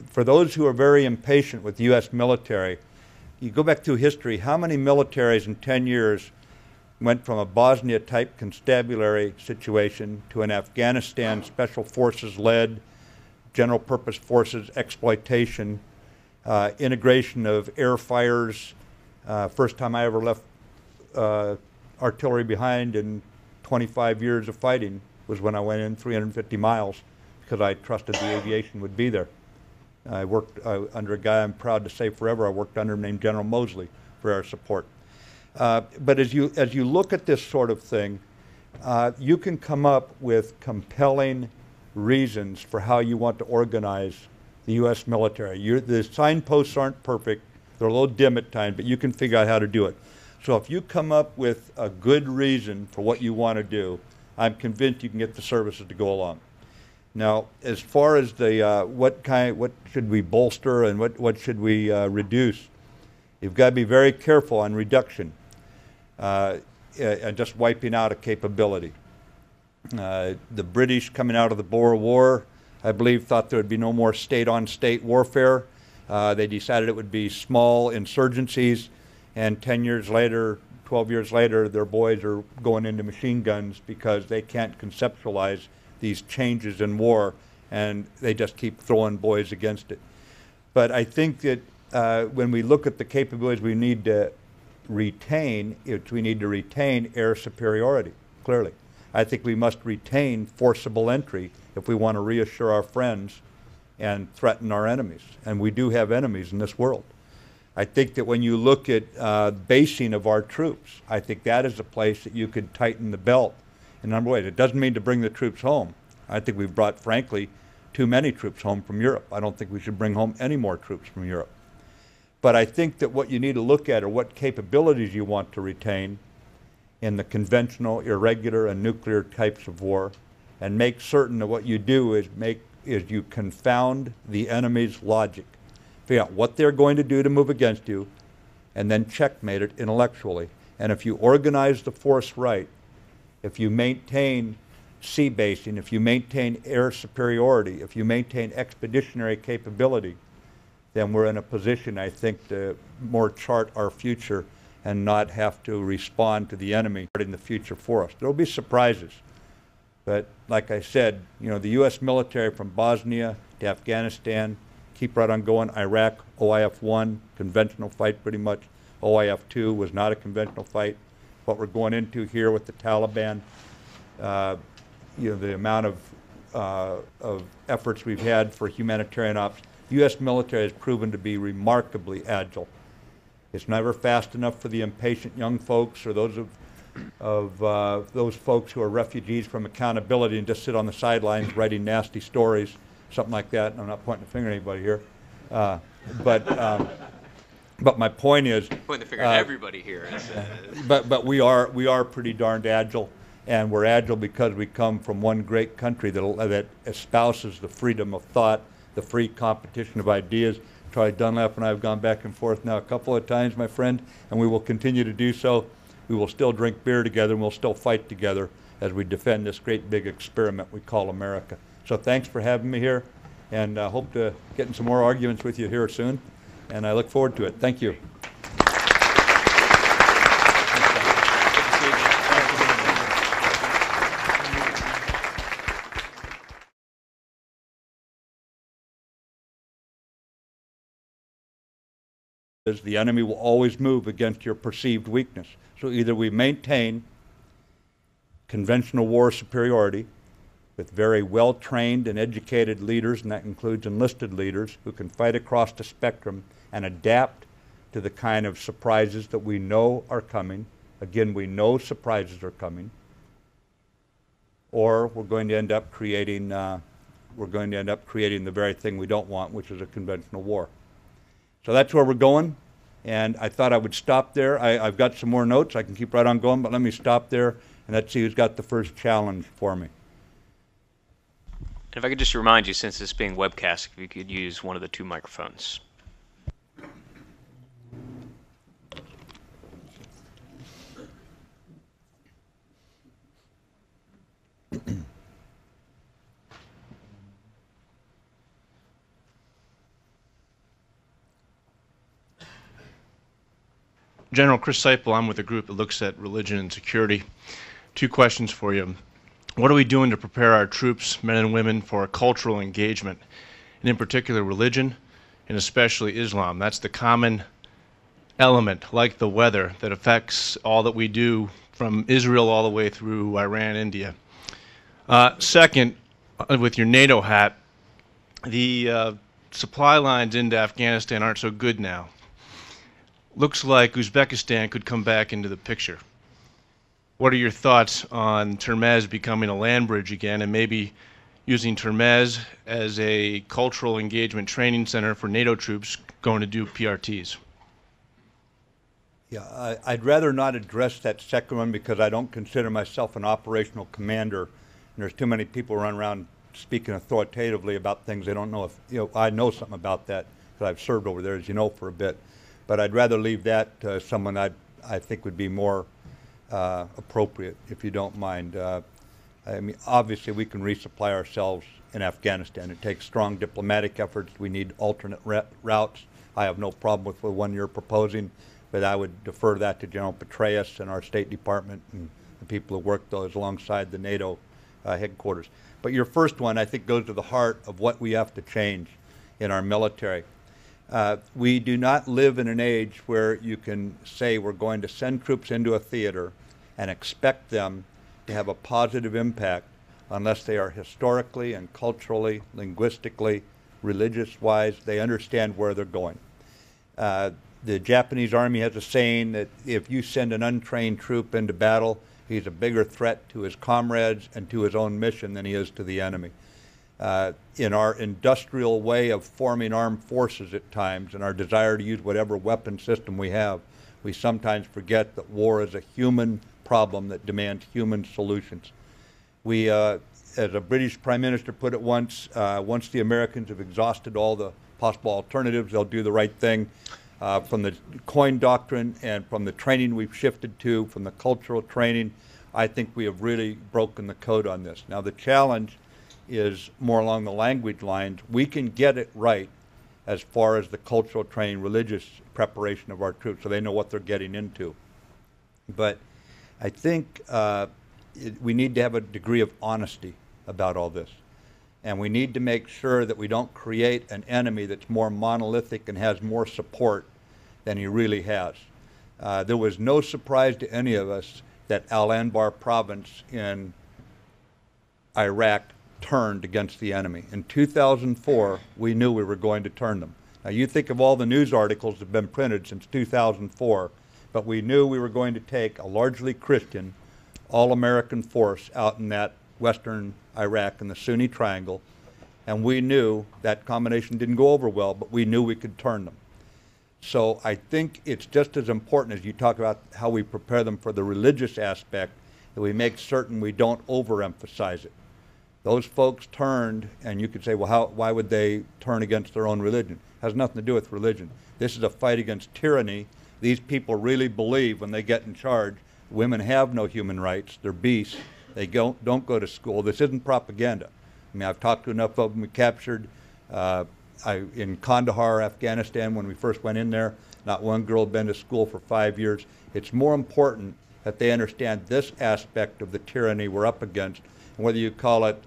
For those who are very impatient with the U.S. military, you go back through history, how many militaries in 10 years went from a Bosnia type constabulary situation to an Afghanistan special forces led general purpose forces exploitation, uh, integration of air fires. Uh, first time I ever left uh, artillery behind in 25 years of fighting was when I went in 350 miles because I trusted the aviation would be there. I worked uh, under a guy I'm proud to say forever. I worked under named General Moseley for our support. Uh, but as you as you look at this sort of thing, uh, you can come up with compelling reasons for how you want to organize the U.S. military. You're, the signposts aren't perfect; they're a little dim at times, but you can figure out how to do it. So if you come up with a good reason for what you want to do, I'm convinced you can get the services to go along. Now, as far as the uh, what kind, what should we bolster and what what should we uh, reduce, you've got to be very careful on reduction uh, and just wiping out a capability. Uh, the British, coming out of the Boer War, I believe, thought there would be no more state-on-state warfare. Uh, they decided it would be small insurgencies, and 10 years later, 12 years later, their boys are going into machine guns because they can't conceptualize these changes in war, and they just keep throwing boys against it. But I think that uh, when we look at the capabilities we need to retain, it, we need to retain air superiority, clearly. I think we must retain forcible entry if we want to reassure our friends and threaten our enemies. And we do have enemies in this world. I think that when you look at uh, basing of our troops, I think that is a place that you could tighten the belt in a number of ways. It doesn't mean to bring the troops home. I think we've brought, frankly, too many troops home from Europe. I don't think we should bring home any more troops from Europe. But I think that what you need to look at are what capabilities you want to retain in the conventional, irregular, and nuclear types of war, and make certain that what you do is make is you confound the enemy's logic, figure out what they're going to do to move against you, and then checkmate it intellectually. And if you organize the force right, if you maintain sea basing, if you maintain air superiority, if you maintain expeditionary capability, then we're in a position, I think, to more chart our future and not have to respond to the enemy in the future for us. There'll be surprises. But like I said, you know, the U.S. military from Bosnia to Afghanistan, keep right on going. Iraq, OIF 1, conventional fight pretty much. OIF 2 was not a conventional fight. What we're going into here with the Taliban, uh, you know, the amount of, uh, of efforts we've had for humanitarian ops, U.S. military has proven to be remarkably agile. It's never fast enough for the impatient young folks or those of, of uh, those folks who are refugees from accountability and just sit on the sidelines writing nasty stories, something like that. I'm not pointing the finger at anybody here. Uh, but, um, but my point is. Pointing the finger at uh, everybody here. But but we are we are pretty darned agile, and we're agile because we come from one great country that that espouses the freedom of thought, the free competition of ideas. Charlie Dunlap and I have gone back and forth now a couple of times, my friend, and we will continue to do so. We will still drink beer together, and we'll still fight together as we defend this great big experiment we call America. So thanks for having me here, and I uh, hope to get in some more arguments with you here soon, and I look forward to it. Thank you. Is the enemy will always move against your perceived weakness. So either we maintain conventional war superiority with very well trained and educated leaders, and that includes enlisted leaders who can fight across the spectrum and adapt to the kind of surprises that we know are coming. Again, we know surprises are coming. Or we're going to end up creating, uh, we're going to end up creating the very thing we don't want, which is a conventional war. So that's where we're going. And I thought I would stop there. I, have got some more notes. I can keep right on going, but let me stop there and let's see who's got the first challenge for me. And if I could just remind you, since it's being webcast, if you could use one of the two microphones. General Chris Seiple, I'm with a group that looks at religion and security. Two questions for you. What are we doing to prepare our troops, men and women, for cultural engagement, and in particular religion, and especially Islam? That's the common element, like the weather, that affects all that we do from Israel all the way through Iran, India. Uh, second, uh, with your NATO hat, the uh, supply lines into Afghanistan aren't so good now looks like Uzbekistan could come back into the picture. What are your thoughts on Termez becoming a land bridge again and maybe using Termez as a cultural engagement training center for NATO troops going to do PRTs? Yeah, I, would rather not address that second one because I don't consider myself an operational commander. And there's too many people run around speaking authoritatively about things they don't know if, you know, I know something about that because I've served over there, as you know, for a bit. But I'd rather leave that to someone I I think would be more uh, appropriate, if you don't mind. Uh, I mean, obviously, we can resupply ourselves in Afghanistan. It takes strong diplomatic efforts. We need alternate routes. I have no problem with the one you're proposing, but I would defer that to General Petraeus and our State Department and the people who work those alongside the NATO uh, headquarters. But your first one, I think, goes to the heart of what we have to change in our military. Uh, we do not live in an age where you can say we're going to send troops into a theater and expect them to have a positive impact unless they are historically and culturally, linguistically, religious wise, they understand where they're going. Uh, the Japanese army has a saying that if you send an untrained troop into battle, he's a bigger threat to his comrades and to his own mission than he is to the enemy uh, in our industrial way of forming armed forces at times and our desire to use whatever weapon system we have, we sometimes forget that war is a human problem that demands human solutions. We, uh, as a British Prime Minister put it once, uh, once the Americans have exhausted all the possible alternatives, they'll do the right thing. Uh, from the COIN doctrine and from the training we've shifted to, from the cultural training, I think we have really broken the code on this. Now, the challenge is more along the language lines. We can get it right as far as the cultural training, religious preparation of our troops, so they know what they're getting into. But I think uh, it, we need to have a degree of honesty about all this. And we need to make sure that we don't create an enemy that's more monolithic and has more support than he really has. Uh, there was no surprise to any of us that Al Anbar province in Iraq turned against the enemy. In 2004, we knew we were going to turn them. Now, you think of all the news articles that have been printed since 2004, but we knew we were going to take a largely Christian, all American force out in that western Iraq in the Sunni Triangle, and we knew that combination didn't go over well, but we knew we could turn them. So I think it's just as important as you talk about how we prepare them for the religious aspect that we make certain we don't overemphasize it. Those folks turned, and you could say, well, how, why would they turn against their own religion? It has nothing to do with religion. This is a fight against tyranny. These people really believe when they get in charge, women have no human rights. They're beasts. They don't, don't go to school. This isn't propaganda. I mean, I've talked to enough of them we captured. Uh, I, in Kandahar, Afghanistan, when we first went in there, not one girl had been to school for five years. It's more important that they understand this aspect of the tyranny we're up against, and whether you call it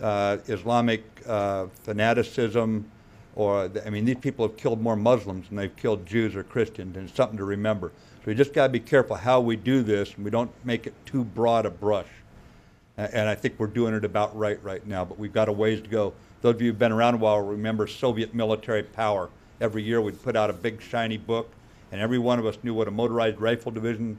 uh, Islamic uh, fanaticism, or I mean, these people have killed more Muslims than they've killed Jews or Christians, and it's something to remember. So we just got to be careful how we do this, and we don't make it too broad a brush. And I think we're doing it about right right now, but we've got a ways to go. Those of you who've been around a while remember Soviet military power. Every year we'd put out a big shiny book, and every one of us knew what a motorized rifle division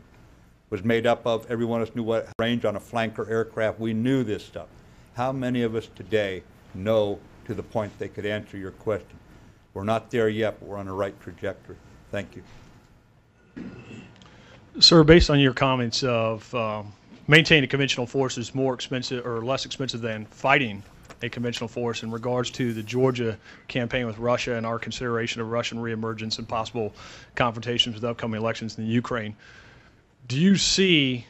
was made up of. Every one of us knew what range on a flanker aircraft. We knew this stuff. How many of us today know to the point they could answer your question? We're not there yet, but we're on the right trajectory. Thank you. Sir, based on your comments of um, maintaining a conventional force is more expensive or less expensive than fighting a conventional force in regards to the Georgia campaign with Russia and our consideration of Russian reemergence and possible confrontations with upcoming elections in the Ukraine. Do you see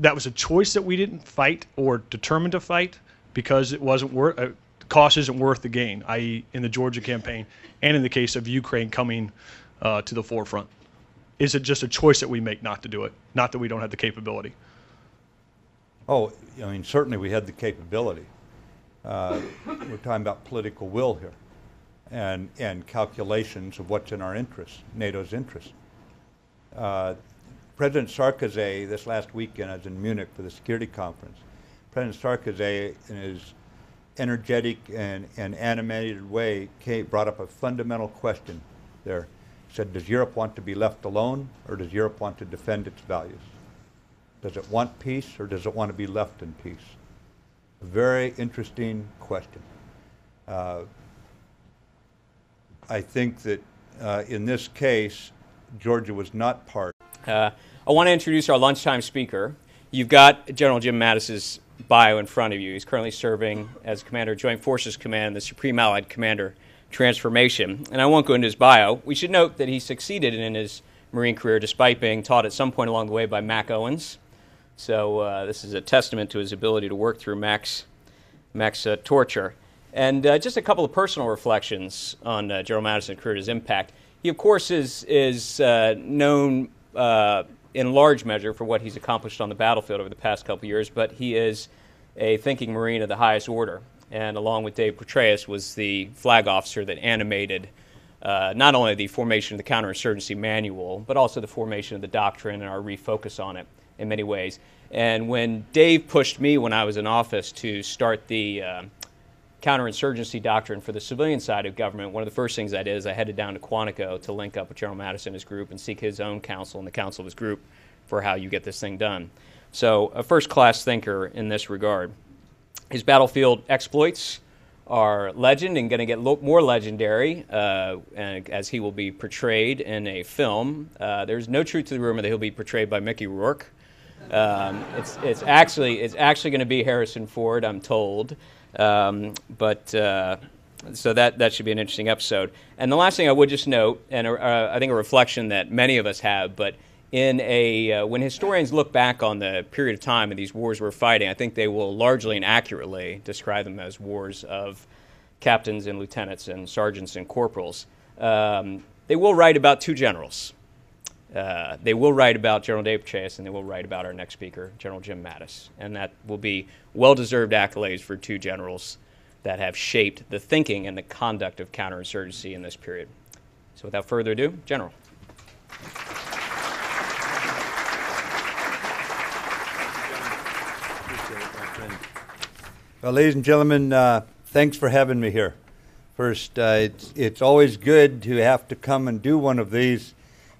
that was a choice that we didn't fight or determined to fight because it wasn't worth uh, cost isn't worth the gain, i.e., in the Georgia campaign and in the case of Ukraine coming uh, to the forefront? Is it just a choice that we make not to do it, not that we don't have the capability? Oh, I mean, certainly we had the capability. Uh, we're talking about political will here and, and calculations of what's in our interest, NATO's interest. Uh, President Sarkozy, this last weekend, I was in Munich for the security conference. President Sarkozy, in his energetic and, and animated way, came, brought up a fundamental question there. He said, Does Europe want to be left alone, or does Europe want to defend its values? Does it want peace, or does it want to be left in peace? A very interesting question. Uh, I think that uh, in this case, Georgia was not part. Uh, I want to introduce our lunchtime speaker. You've got General Jim Mattis's bio in front of you. He's currently serving as Commander of Joint Forces Command, the Supreme Allied Commander Transformation. And I won't go into his bio. We should note that he succeeded in his Marine career despite being taught at some point along the way by Mac Owens. So uh, this is a testament to his ability to work through Mac's, Mac's uh, torture. And uh, just a couple of personal reflections on uh, General Madison Curtis' impact. He, of course, is, is uh, known uh, in large measure for what he's accomplished on the battlefield over the past couple years, but he is a thinking Marine of the highest order. And along with Dave Petraeus, was the flag officer that animated uh, not only the formation of the counterinsurgency manual, but also the formation of the doctrine and our refocus on it in many ways. And when Dave pushed me when I was in office to start the uh, counterinsurgency doctrine for the civilian side of government, one of the first things I did is I headed down to Quantico to link up with General Mattis and his group and seek his own counsel and the counsel of his group for how you get this thing done. So, a first class thinker in this regard. His battlefield exploits are legend and going to get lo- more legendary uh, as he will be portrayed in a film. Uh, there's no truth to the rumor that he'll be portrayed by Mickey Rourke. Um, it's, it's actually it's actually going to be Harrison Ford, I'm told. Um, but uh, so that that should be an interesting episode. And the last thing I would just note, and uh, I think a reflection that many of us have, but in a uh, when historians look back on the period of time and these wars we're fighting, I think they will largely and accurately describe them as wars of captains and lieutenants and sergeants and corporals. Um, they will write about two generals. Uh, they will write about General Dave Chase and they will write about our next speaker, General Jim Mattis. And that will be well deserved accolades for two generals that have shaped the thinking and the conduct of counterinsurgency in this period. So without further ado, General. Well, ladies and gentlemen, uh, thanks for having me here. First, uh, it's, it's always good to have to come and do one of these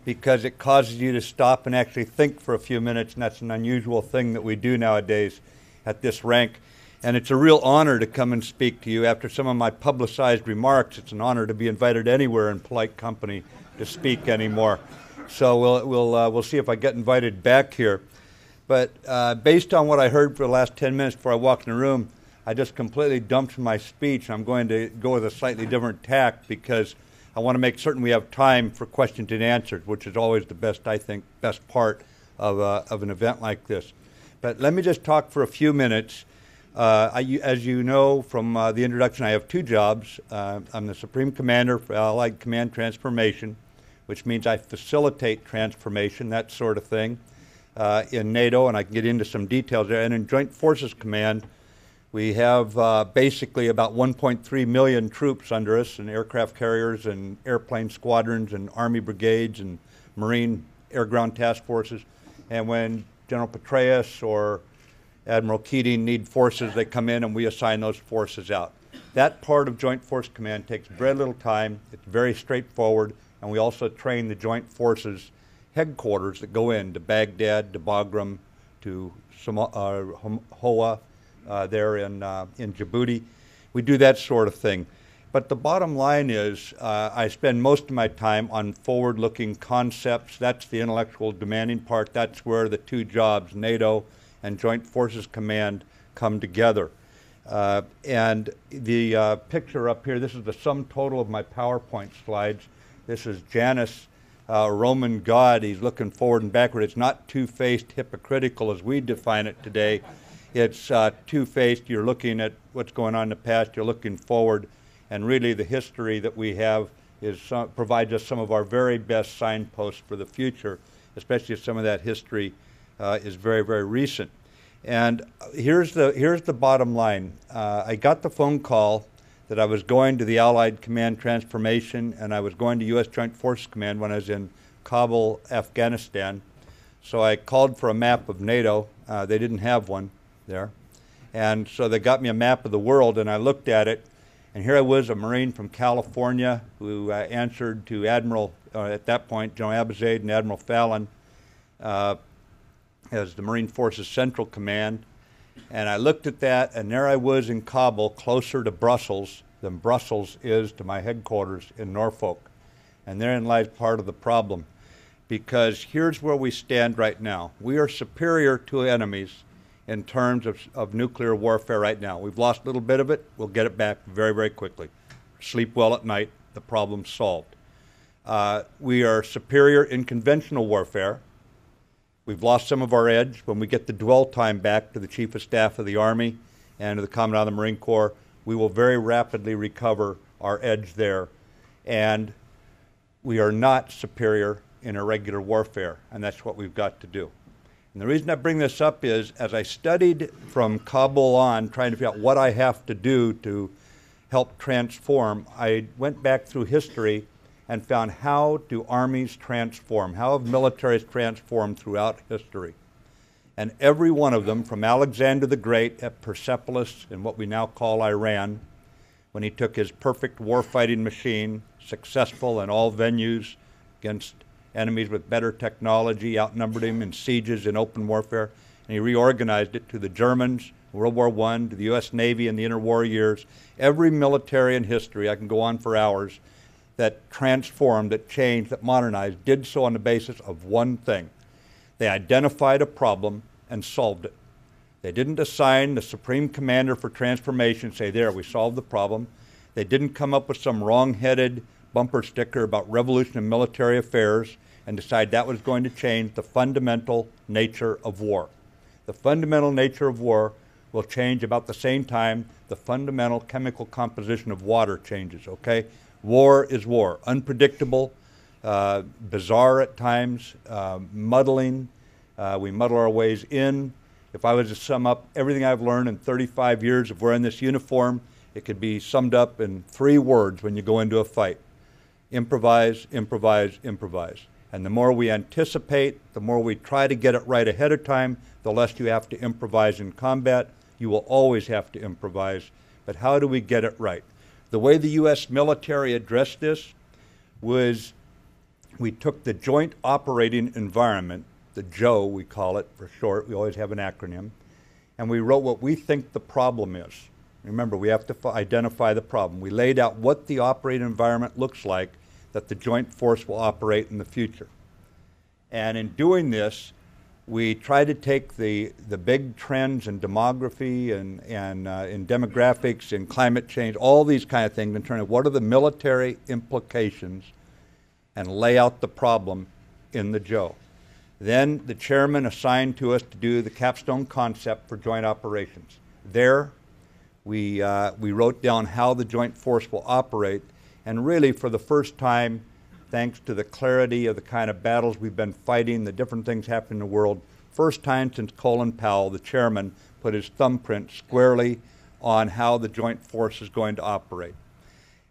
because it causes you to stop and actually think for a few minutes, and that's an unusual thing that we do nowadays at this rank. And it's a real honor to come and speak to you. After some of my publicized remarks, it's an honor to be invited anywhere in polite company to speak anymore. So we'll, we'll, uh, we'll see if I get invited back here. But uh, based on what I heard for the last 10 minutes before I walked in the room, I just completely dumped my speech. I'm going to go with a slightly different tack because I want to make certain we have time for questions and answers, which is always the best, I think, best part of, uh, of an event like this. But let me just talk for a few minutes. Uh, I, as you know from uh, the introduction, I have two jobs. Uh, I'm the Supreme Commander for Allied Command Transformation, which means I facilitate transformation, that sort of thing, uh, in NATO, and I can get into some details there. And in Joint Forces Command, We have uh, basically about 1.3 million troops under us, and aircraft carriers, and airplane squadrons, and Army brigades, and Marine air ground task forces. And when General Petraeus or Admiral Keating need forces, they come in and we assign those forces out. That part of Joint Force Command takes very little time. It's very straightforward, and we also train the Joint Forces headquarters that go in to Baghdad, to Bagram, to uh, Hoa, uh, there in, uh, in Djibouti. We do that sort of thing. But the bottom line is, uh, I spend most of my time on forward looking concepts. That's the intellectual demanding part. That's where the two jobs, NATO and Joint Forces Command, come together. Uh, and the uh, picture up here, this is the sum total of my PowerPoint slides. This is Janus, uh, Roman god. He's looking forward and backward. It's not two faced hypocritical as we define it today. It's uh, two faced. You're looking at what's going on in the past, you're looking forward, and really the history that we have is some, provides us some of our very best signposts for the future, especially if some of that history uh, is very, very recent. And here's the, here's the bottom line. Uh, I got the phone call that I was going to the Allied Command Transformation and I was going to U.S. Joint Forces Command when I was in Kabul, Afghanistan. So I called for a map of NATO. Uh, they didn't have one there. And so they got me a map of the world and I looked at it. And here I was, a Marine from California who uh, answered to Admiral, uh, at that point, General Abizaid and Admiral Fallon. Uh, as the Marine Forces Central Command. And I looked at that, and there I was in Kabul, closer to Brussels than Brussels is to my headquarters in Norfolk. And therein lies part of the problem. Because here's where we stand right now we are superior to enemies in terms of, of nuclear warfare right now. We've lost a little bit of it, we'll get it back very, very quickly. Sleep well at night, the problem's solved. Uh, we are superior in conventional warfare We've lost some of our edge. When we get the dwell time back to the Chief of Staff of the Army and to the Commandant of the Marine Corps, we will very rapidly recover our edge there. And we are not superior in irregular warfare, and that's what we've got to do. And the reason I bring this up is as I studied from Kabul on, trying to figure out what I have to do to help transform, I went back through history and found how do armies transform, how have militaries transformed throughout history. And every one of them, from Alexander the Great at Persepolis in what we now call Iran, when he took his perfect warfighting machine, successful in all venues against enemies with better technology, outnumbered him in sieges and open warfare, and he reorganized it to the Germans, World War I, to the U.S. Navy in the interwar years. Every military in history, I can go on for hours, that transformed, that changed, that modernized did so on the basis of one thing. They identified a problem and solved it. They didn't assign the supreme commander for transformation, say, there, we solved the problem. They didn't come up with some wrong headed bumper sticker about revolution in military affairs and decide that was going to change the fundamental nature of war. The fundamental nature of war will change about the same time the fundamental chemical composition of water changes, okay? War is war, unpredictable, uh, bizarre at times, uh, muddling. Uh, we muddle our ways in. If I was to sum up everything I've learned in 35 years of wearing this uniform, it could be summed up in three words when you go into a fight improvise, improvise, improvise. And the more we anticipate, the more we try to get it right ahead of time, the less you have to improvise in combat. You will always have to improvise. But how do we get it right? The way the U.S. military addressed this was we took the Joint Operating Environment, the JOE we call it for short, we always have an acronym, and we wrote what we think the problem is. Remember, we have to f- identify the problem. We laid out what the operating environment looks like that the Joint Force will operate in the future. And in doing this, we try to take the, the big trends in demography and, and uh, in demographics and climate change, all these kind of things, and turn it what are the military implications and lay out the problem in the JOE. Then the chairman assigned to us to do the capstone concept for joint operations. There, we, uh, we wrote down how the joint force will operate, and really for the first time, thanks to the clarity of the kind of battles we've been fighting, the different things happening in the world. First time since Colin Powell, the chairman, put his thumbprint squarely on how the joint force is going to operate.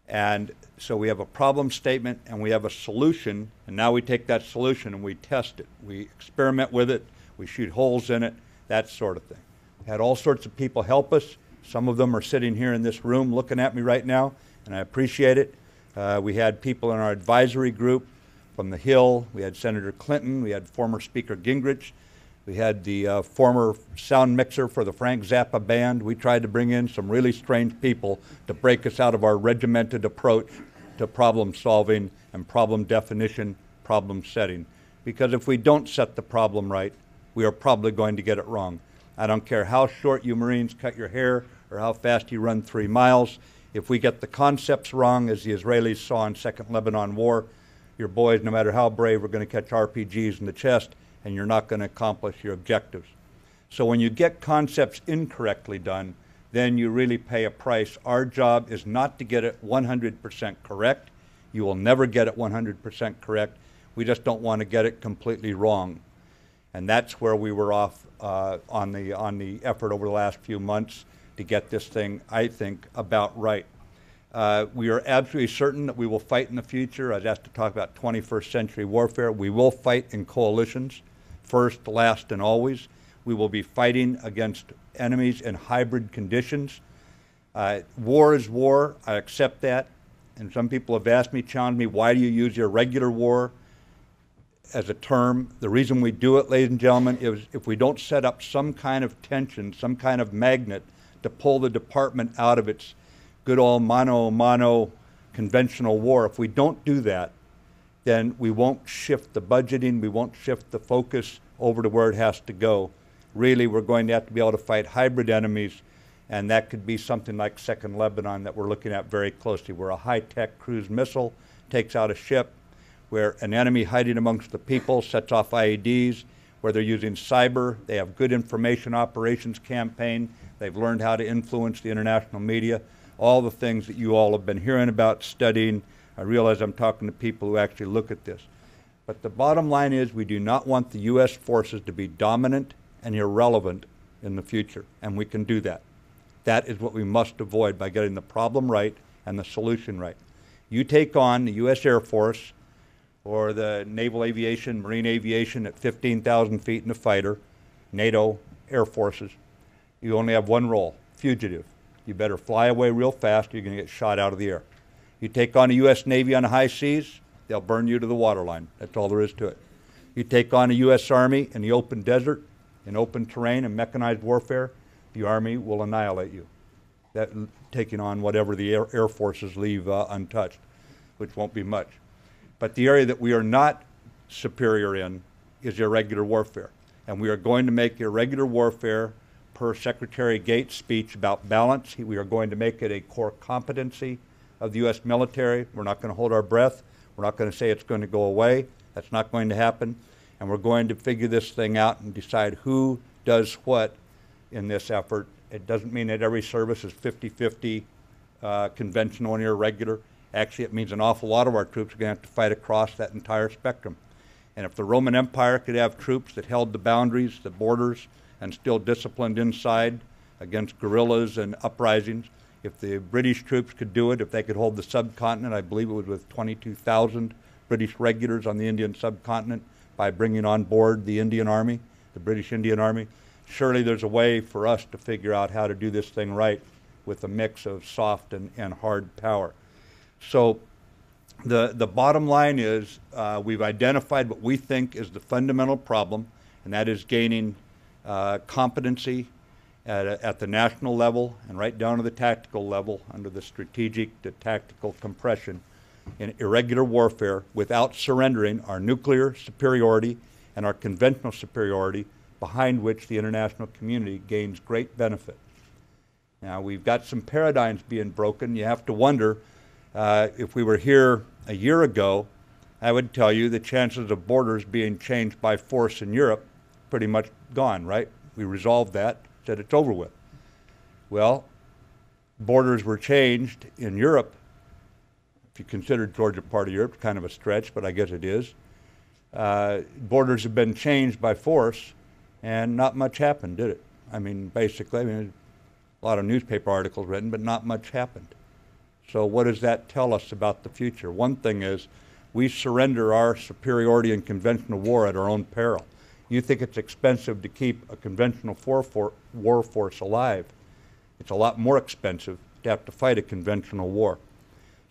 And so we have a problem statement and we have a solution, and now we take that solution and we test it. We experiment with it, we shoot holes in it, that sort of thing. Had all sorts of people help us. Some of them are sitting here in this room looking at me right now, and I appreciate it. Uh, we had people in our advisory group from the Hill. We had Senator Clinton. We had former Speaker Gingrich. We had the uh, former sound mixer for the Frank Zappa band. We tried to bring in some really strange people to break us out of our regimented approach to problem solving and problem definition, problem setting. Because if we don't set the problem right, we are probably going to get it wrong. I don't care how short you Marines cut your hair or how fast you run three miles. If we get the concepts wrong, as the Israelis saw in Second Lebanon War, your boys, no matter how brave, are going to catch RPGs in the chest, and you're not going to accomplish your objectives. So when you get concepts incorrectly done, then you really pay a price. Our job is not to get it 100% correct. You will never get it 100% correct. We just don't want to get it completely wrong. And that's where we were off uh, on, the, on the effort over the last few months to get this thing, I think, about right. Uh, we are absolutely certain that we will fight in the future. I was asked to talk about 21st century warfare. We will fight in coalitions, first, last, and always. We will be fighting against enemies in hybrid conditions. Uh, war is war. I accept that. And some people have asked me, challenged me, why do you use irregular war as a term? The reason we do it, ladies and gentlemen, is if we don't set up some kind of tension, some kind of magnet to pull the department out of its good old mano mano conventional war, if we don't do that, then we won't shift the budgeting, we won't shift the focus over to where it has to go. Really, we're going to have to be able to fight hybrid enemies, and that could be something like Second Lebanon that we're looking at very closely, where a high tech cruise missile takes out a ship, where an enemy hiding amongst the people sets off IEDs, where they're using cyber, they have good information operations campaign, they've learned how to influence the international media all the things that you all have been hearing about, studying. I realize I'm talking to people who actually look at this. But the bottom line is we do not want the U.S. forces to be dominant and irrelevant in the future, and we can do that. That is what we must avoid by getting the problem right and the solution right. You take on the U.S. Air Force or the Naval Aviation, Marine Aviation at 15,000 feet in a fighter, NATO Air Forces. You only have one role fugitive. You better fly away real fast or you're going to get shot out of the air. You take on a U.S. Navy on the high seas, they'll burn you to the waterline. That's all there is to it. You take on a U.S. Army in the open desert, in open terrain, and mechanized warfare, the Army will annihilate you. That taking on whatever the Air, Air Forces leave uh, untouched, which won't be much. But the area that we are not superior in is irregular warfare. And we are going to make irregular warfare per Secretary Gates' speech about balance. We are going to make it a core competency of the U.S. military. We're not going to hold our breath. We're not going to say it's going to go away. That's not going to happen. And we're going to figure this thing out and decide who does what in this effort. It doesn't mean that every service is 50 50 uh, conventional and irregular. Actually, it means an awful lot of our troops are going to have to fight across that entire spectrum. And if the Roman Empire could have troops that held the boundaries, the borders, and still disciplined inside against guerrillas and uprisings. If the British troops could do it, if they could hold the subcontinent, I believe it was with 22,000 British regulars on the Indian subcontinent by bringing on board the Indian Army, the British Indian Army. Surely there's a way for us to figure out how to do this thing right with a mix of soft and, and hard power. So the, the bottom line is uh, we've identified what we think is the fundamental problem, and that is gaining uh, competency at, at the national level and right down to the tactical level under the strategic to tactical compression in irregular warfare without surrendering our nuclear superiority and our conventional superiority behind which the international community gains great benefit. Now, we've got some paradigms being broken. You have to wonder uh, if we were here a year ago, I would tell you the chances of borders being changed by force in Europe pretty much gone, right? We resolved that, said it's over with. Well, borders were changed in Europe. If you consider Georgia part of Europe, kind of a stretch, but I guess it is. Uh, borders have been changed by force, and not much happened, did it? I mean, basically, I mean, a lot of newspaper articles written, but not much happened. So, what does that tell us about the future? One thing is we surrender our superiority in conventional war at our own peril. You think it's expensive to keep a conventional war force alive. It's a lot more expensive to have to fight a conventional war.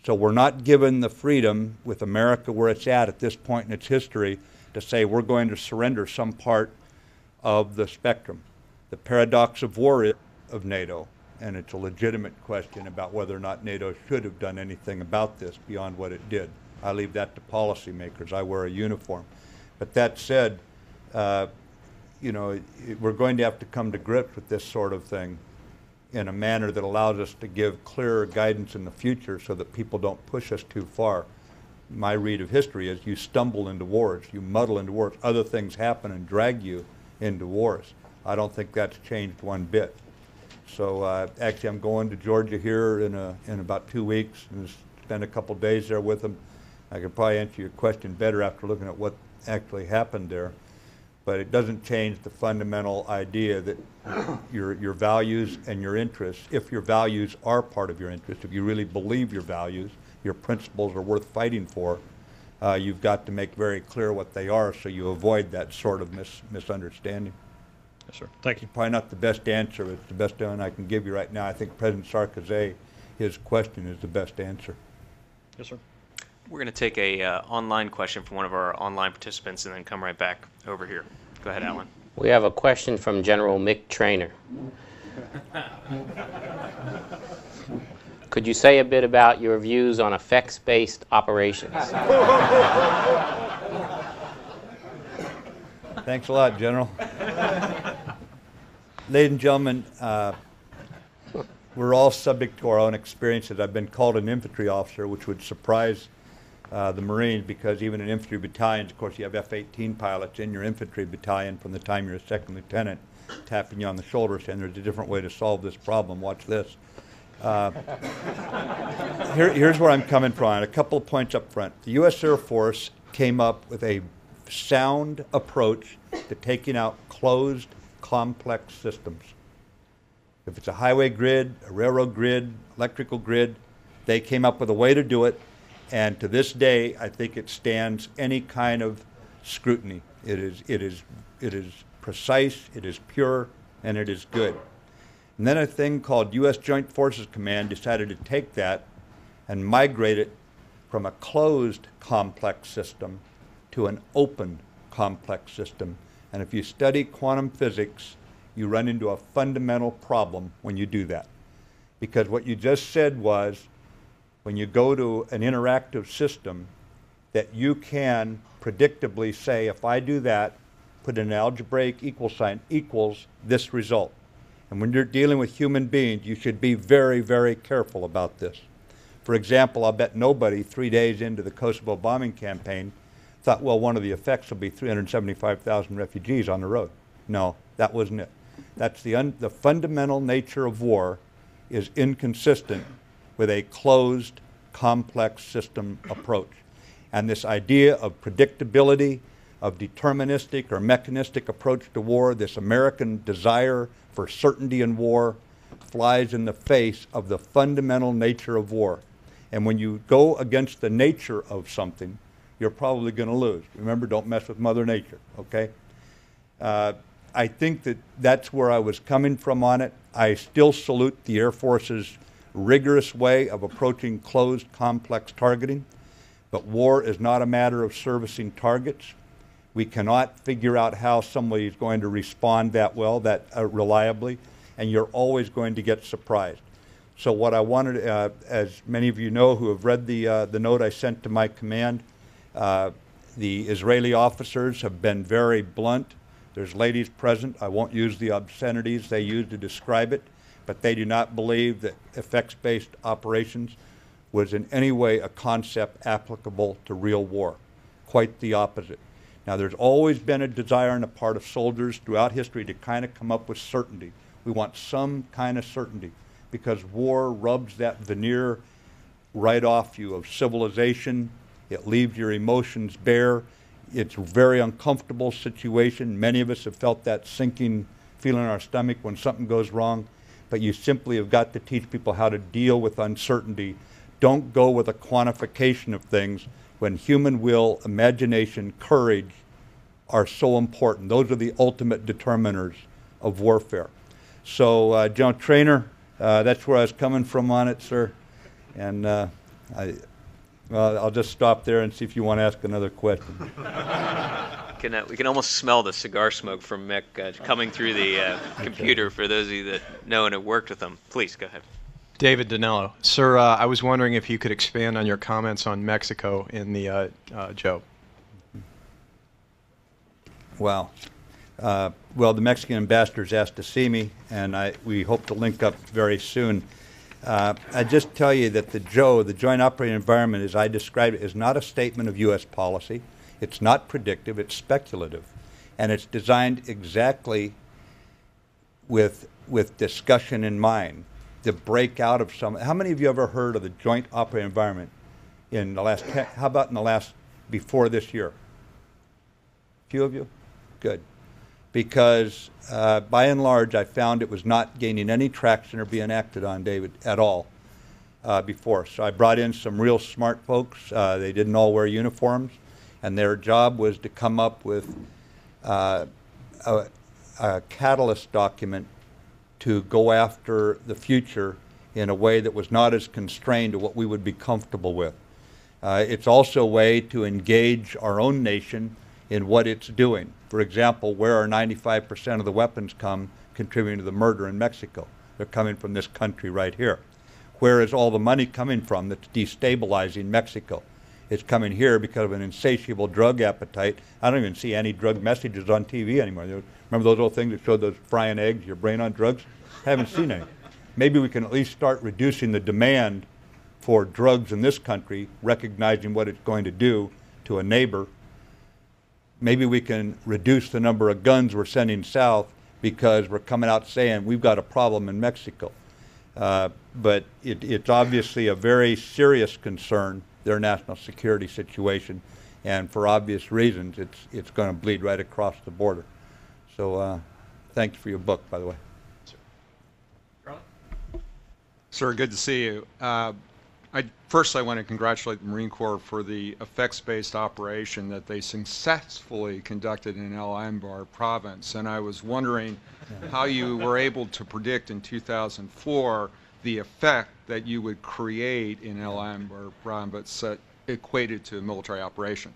So we're not given the freedom with America where it's at at this point in its history to say we're going to surrender some part of the spectrum. The paradox of war of NATO, and it's a legitimate question about whether or not NATO should have done anything about this beyond what it did. I leave that to policymakers. I wear a uniform. But that said, uh, you know, we're going to have to come to grips with this sort of thing in a manner that allows us to give clearer guidance in the future so that people don't push us too far. My read of history is you stumble into wars, you muddle into wars, other things happen and drag you into wars. I don't think that's changed one bit. So uh, actually, I'm going to Georgia here in, a, in about two weeks and spend a couple days there with them. I could probably answer your question better after looking at what actually happened there but it doesn't change the fundamental idea that your, your values and your interests, if your values are part of your interests, if you really believe your values, your principles are worth fighting for, uh, you've got to make very clear what they are so you avoid that sort of mis- misunderstanding. Yes, sir. Thank you. Probably not the best answer, but it's the best one I can give you right now. I think President Sarkozy, his question is the best answer. Yes, sir. We're going to take a uh, online question from one of our online participants and then come right back over here. Go ahead, Alan. We have a question from General Mick Trainor. Could you say a bit about your views on effects-based operations? Thanks a lot, General. Ladies and gentlemen, uh, we're all subject to our own experiences. I've been called an infantry officer, which would surprise uh, the Marines because even in infantry battalions, of course, you have F-18 pilots in your infantry battalion from the time you're a second lieutenant tapping you on the shoulder saying there's a different way to solve this problem. Watch this. Uh, here, here's where I'm coming from. A couple of points up front. The U.S. Air Force came up with a sound approach to taking out closed, complex systems. If it's a highway grid, a railroad grid, electrical grid, they came up with a way to do it and to this day, I think it stands any kind of scrutiny. It is, it is, it is precise, it is pure, and it is good. And then a thing called U.S. Joint Forces Command decided to take that and migrate it from a closed complex system to an open complex system. And if you study quantum physics, you run into a fundamental problem when you do that. Because what you just said was when you go to an interactive system that you can predictably say, if I do that, put an algebraic equal sign equals this result. And when you're dealing with human beings, you should be very, very careful about this. For example, I'll bet nobody three days into the Kosovo bombing campaign thought, well, one of the effects will be 375,000 refugees on the road. No, that wasn't it. That's the, the fundamental nature of war is inconsistent with a closed, complex system approach. And this idea of predictability, of deterministic or mechanistic approach to war, this American desire for certainty in war, flies in the face of the fundamental nature of war. And when you go against the nature of something, you're probably going to lose. Remember, don't mess with Mother Nature, okay? Uh, I think that that's where I was coming from on it. I still salute the Air Force's rigorous way of approaching closed, complex targeting. But war is not a matter of servicing targets. We cannot figure out how somebody is going to respond that well, that uh, reliably, and you're always going to get surprised. So what I wanted, uh, as many of you know who have read the uh, the note I sent to my command, uh, the Israeli officers have been very blunt. There's ladies present. I won't use the obscenities they use to describe it but they do not believe that effects-based operations was in any way a concept applicable to real war. Quite the opposite. Now, there's always been a desire on the part of soldiers throughout history to kind of come up with certainty. We want some kind of certainty because war rubs that veneer right off you of civilization. It leaves your emotions bare. It's a very uncomfortable situation. Many of us have felt that sinking feeling in our stomach when something goes wrong. But you simply have got to teach people how to deal with uncertainty. Don't go with a quantification of things when human will, imagination, courage are so important. Those are the ultimate determiners of warfare. So, uh, General Trainor, uh, that's where I was coming from on it, sir. And uh, I, well, I'll just stop there and see if you want to ask another question. Can, uh, we can almost smell the cigar smoke from Mick uh, coming through the uh, computer for those of you that know and have worked with him. Please go ahead. David Danello. Sir, uh, I was wondering if you could expand on your comments on Mexico in the uh, uh, JOE. Wow. Uh, well, the Mexican ambassador ambassador's asked to see me, and I, we hope to link up very soon. Uh, I just tell you that the JOE, the Joint Operating Environment, as I described it, is not a statement of U.S. policy. It's not predictive, it's speculative. And it's designed exactly with, with discussion in mind to break out of some. How many of you ever heard of the Joint Operating Environment in the last, how about in the last, before this year? Few of you? Good. Because uh, by and large, I found it was not gaining any traction or being acted on, David, at all uh, before. So I brought in some real smart folks. Uh, they didn't all wear uniforms, and their job was to come up with uh, a, a catalyst document to go after the future in a way that was not as constrained to what we would be comfortable with. Uh, it's also a way to engage our own nation in what it's doing. For example, where are 95% of the weapons come contributing to the murder in Mexico? They're coming from this country right here. Where is all the money coming from that's destabilizing Mexico? It's coming here because of an insatiable drug appetite. I don't even see any drug messages on TV anymore. Remember those old things that showed those frying eggs, your brain on drugs? Haven't seen any. Maybe we can at least start reducing the demand for drugs in this country, recognizing what it's going to do to a neighbor maybe we can reduce the number of guns we're sending south because we're coming out saying we've got a problem in Mexico. Uh, but it, it's obviously a very serious concern, their national security situation, and for obvious reasons, it's, it's going to bleed right across the border. So uh, thanks for your book, by the way. Sir, Sir good to see you. Uh, I, first, I want to congratulate the Marine Corps for the effects-based operation that they successfully conducted in Al Anbar province. And I was wondering how you were able to predict in 2004 the effect that you would create in Al Anbar province that equated to a military operation.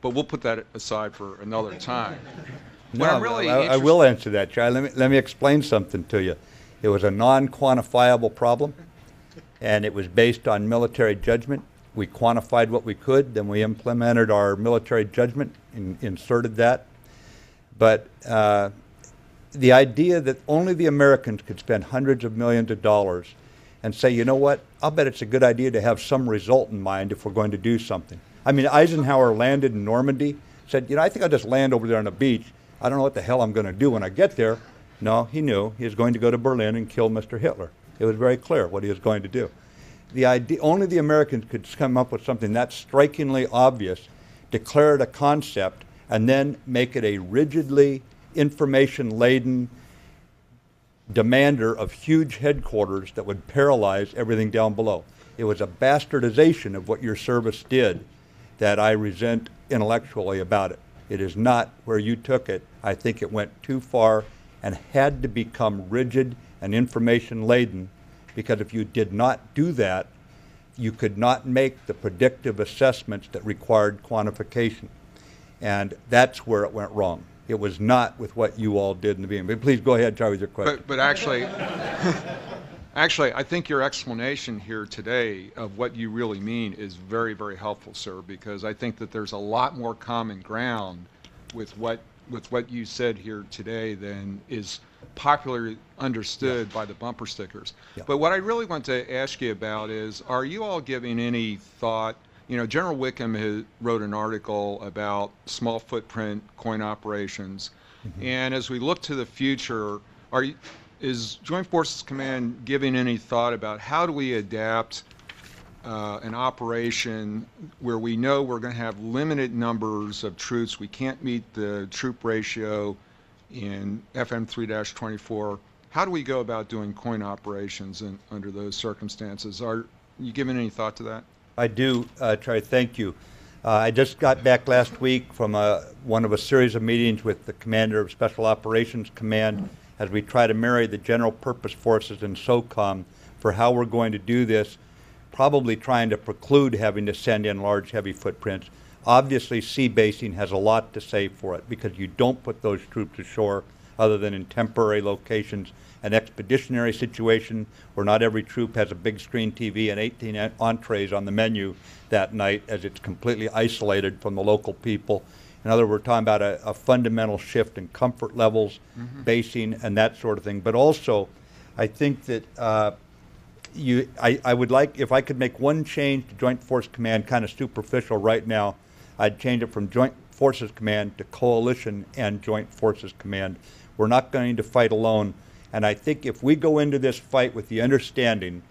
But we'll put that aside for another time. No, really I, I will answer that, Charlie. Let me, let me explain something to you. It was a non-quantifiable problem and it was based on military judgment. We quantified what we could, then we implemented our military judgment and inserted that. But uh, the idea that only the Americans could spend hundreds of millions of dollars and say, you know what, I'll bet it's a good idea to have some result in mind if we're going to do something. I mean, Eisenhower landed in Normandy, said, you know, I think I'll just land over there on the beach. I don't know what the hell I'm going to do when I get there. No, he knew he was going to go to Berlin and kill Mr. Hitler. It was very clear what he was going to do. The idea, only the Americans could come up with something that strikingly obvious, declare it a concept, and then make it a rigidly information laden demander of huge headquarters that would paralyze everything down below. It was a bastardization of what your service did that I resent intellectually about it. It is not where you took it. I think it went too far and had to become rigid and information laden because if you did not do that, you could not make the predictive assessments that required quantification. And that's where it went wrong. It was not with what you all did in the beginning. But please go ahead, Charlie, with your question. But, but actually, actually, I think your explanation here today of what you really mean is very, very helpful, sir, because I think that there's a lot more common ground with what with what you said here today than is popularly understood yeah. by the bumper stickers. Yeah. But what I really want to ask you about is, are you all giving any thought? You know, General Wickham has, wrote an article about small footprint COIN operations, mm-hmm. and as we look to the future, are you, is Joint Forces Command giving any thought about how do we adapt uh, an operation where we know we're going to have limited numbers of troops, we can't meet the troop ratio in FM 3-24, How do we go about doing COIN operations in, under those circumstances? Are you giving any thought to that? I do, uh, Charlie. Thank you. Uh, I just got back last week from a, one of a series of meetings with the commander of Special Operations Command as we try to marry the general purpose forces and SOCOM for how we're going to do this, probably trying to preclude having to send in large, heavy footprints. Obviously, sea basing has a lot to say for it because you don't put those troops ashore other than in temporary locations. An expeditionary situation where not every troop has a big screen TV and 18 entrees on the menu that night as it's completely isolated from the local people. In other words, we're talking about a, a fundamental shift in comfort levels, mm-hmm. basing, and that sort of thing. But also, I think that uh, you, I, I would like, if I could make one change to Joint Force Command, kind of superficial right now, I'd change it from Joint Forces Command to Coalition and Joint Forces Command. We're not going to fight alone. And I think if we go into this fight with the understanding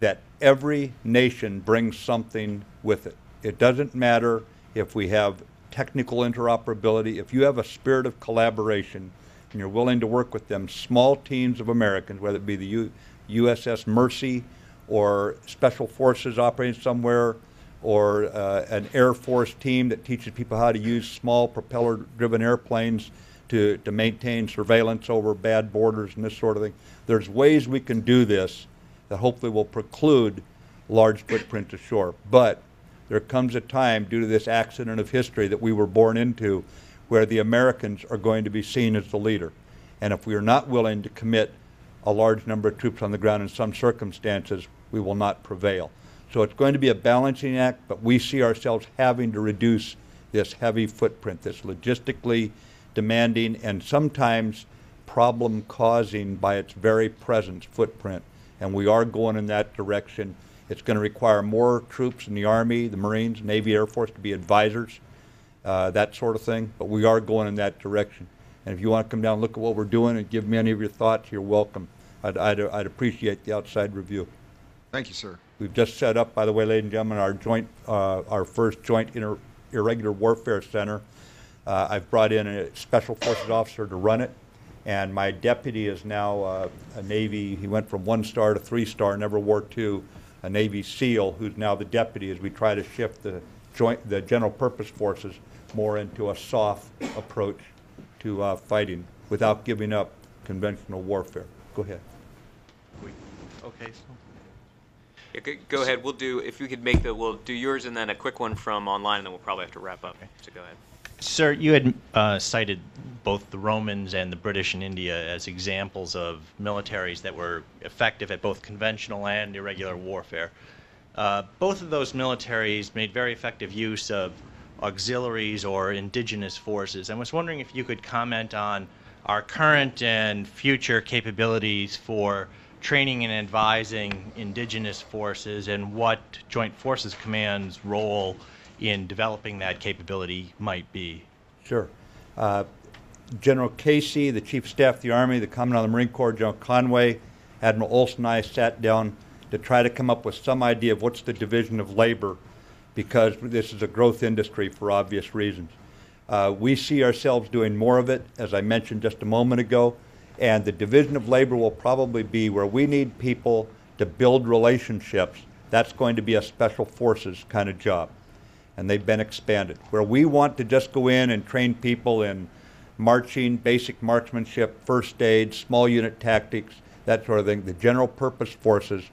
that every nation brings something with it, it doesn't matter if we have technical interoperability, if you have a spirit of collaboration and you're willing to work with them, small teams of Americans, whether it be the U- USS Mercy or Special Forces operating somewhere, or uh, an Air Force team that teaches people how to use small propeller driven airplanes to, to maintain surveillance over bad borders and this sort of thing. There's ways we can do this that hopefully will preclude large footprints ashore. But there comes a time, due to this accident of history that we were born into, where the Americans are going to be seen as the leader. And if we are not willing to commit a large number of troops on the ground in some circumstances, we will not prevail. So it's going to be a balancing act, but we see ourselves having to reduce this heavy footprint, this logistically demanding and sometimes problem causing by its very presence footprint. And we are going in that direction. It's going to require more troops in the Army, the Marines, Navy, Air Force to be advisors, uh, that sort of thing. But we are going in that direction. And if you want to come down and look at what we're doing and give me any of your thoughts, you're welcome. I'd, I'd, I'd appreciate the outside review. Thank you, sir. We've just set up, by the way, ladies and gentlemen, our joint, uh, our first joint inter- irregular warfare center. Uh, I've brought in a special forces officer to run it, and my deputy is now uh, a Navy. He went from one star to three star, never wore two. A Navy SEAL who's now the deputy as we try to shift the joint, the general purpose forces more into a soft approach to uh, fighting without giving up conventional warfare. Go ahead. Okay. So. Yeah, go ahead. We'll do, if we could make the, we'll do yours and then a quick one from online, and then we'll probably have to wrap up. So go ahead. Sir, you had uh, cited both the Romans and the British in India as examples of militaries that were effective at both conventional and irregular warfare. Uh, both of those militaries made very effective use of auxiliaries or indigenous forces. I was wondering if you could comment on our current and future capabilities for training and advising indigenous forces and what Joint Forces Command's role in developing that capability might be. Sure. Uh, General Casey, the Chief of Staff of the Army, the Commandant of the Marine Corps, General Conway, Admiral Olson and I sat down to try to come up with some idea of what's the division of labor because this is a growth industry for obvious reasons. Uh, we see ourselves doing more of it, as I mentioned just a moment ago. And the division of labor will probably be where we need people to build relationships. That's going to be a special forces kind of job. And they've been expanded. Where we want to just go in and train people in marching, basic marksmanship, first aid, small unit tactics, that sort of thing, the general purpose forces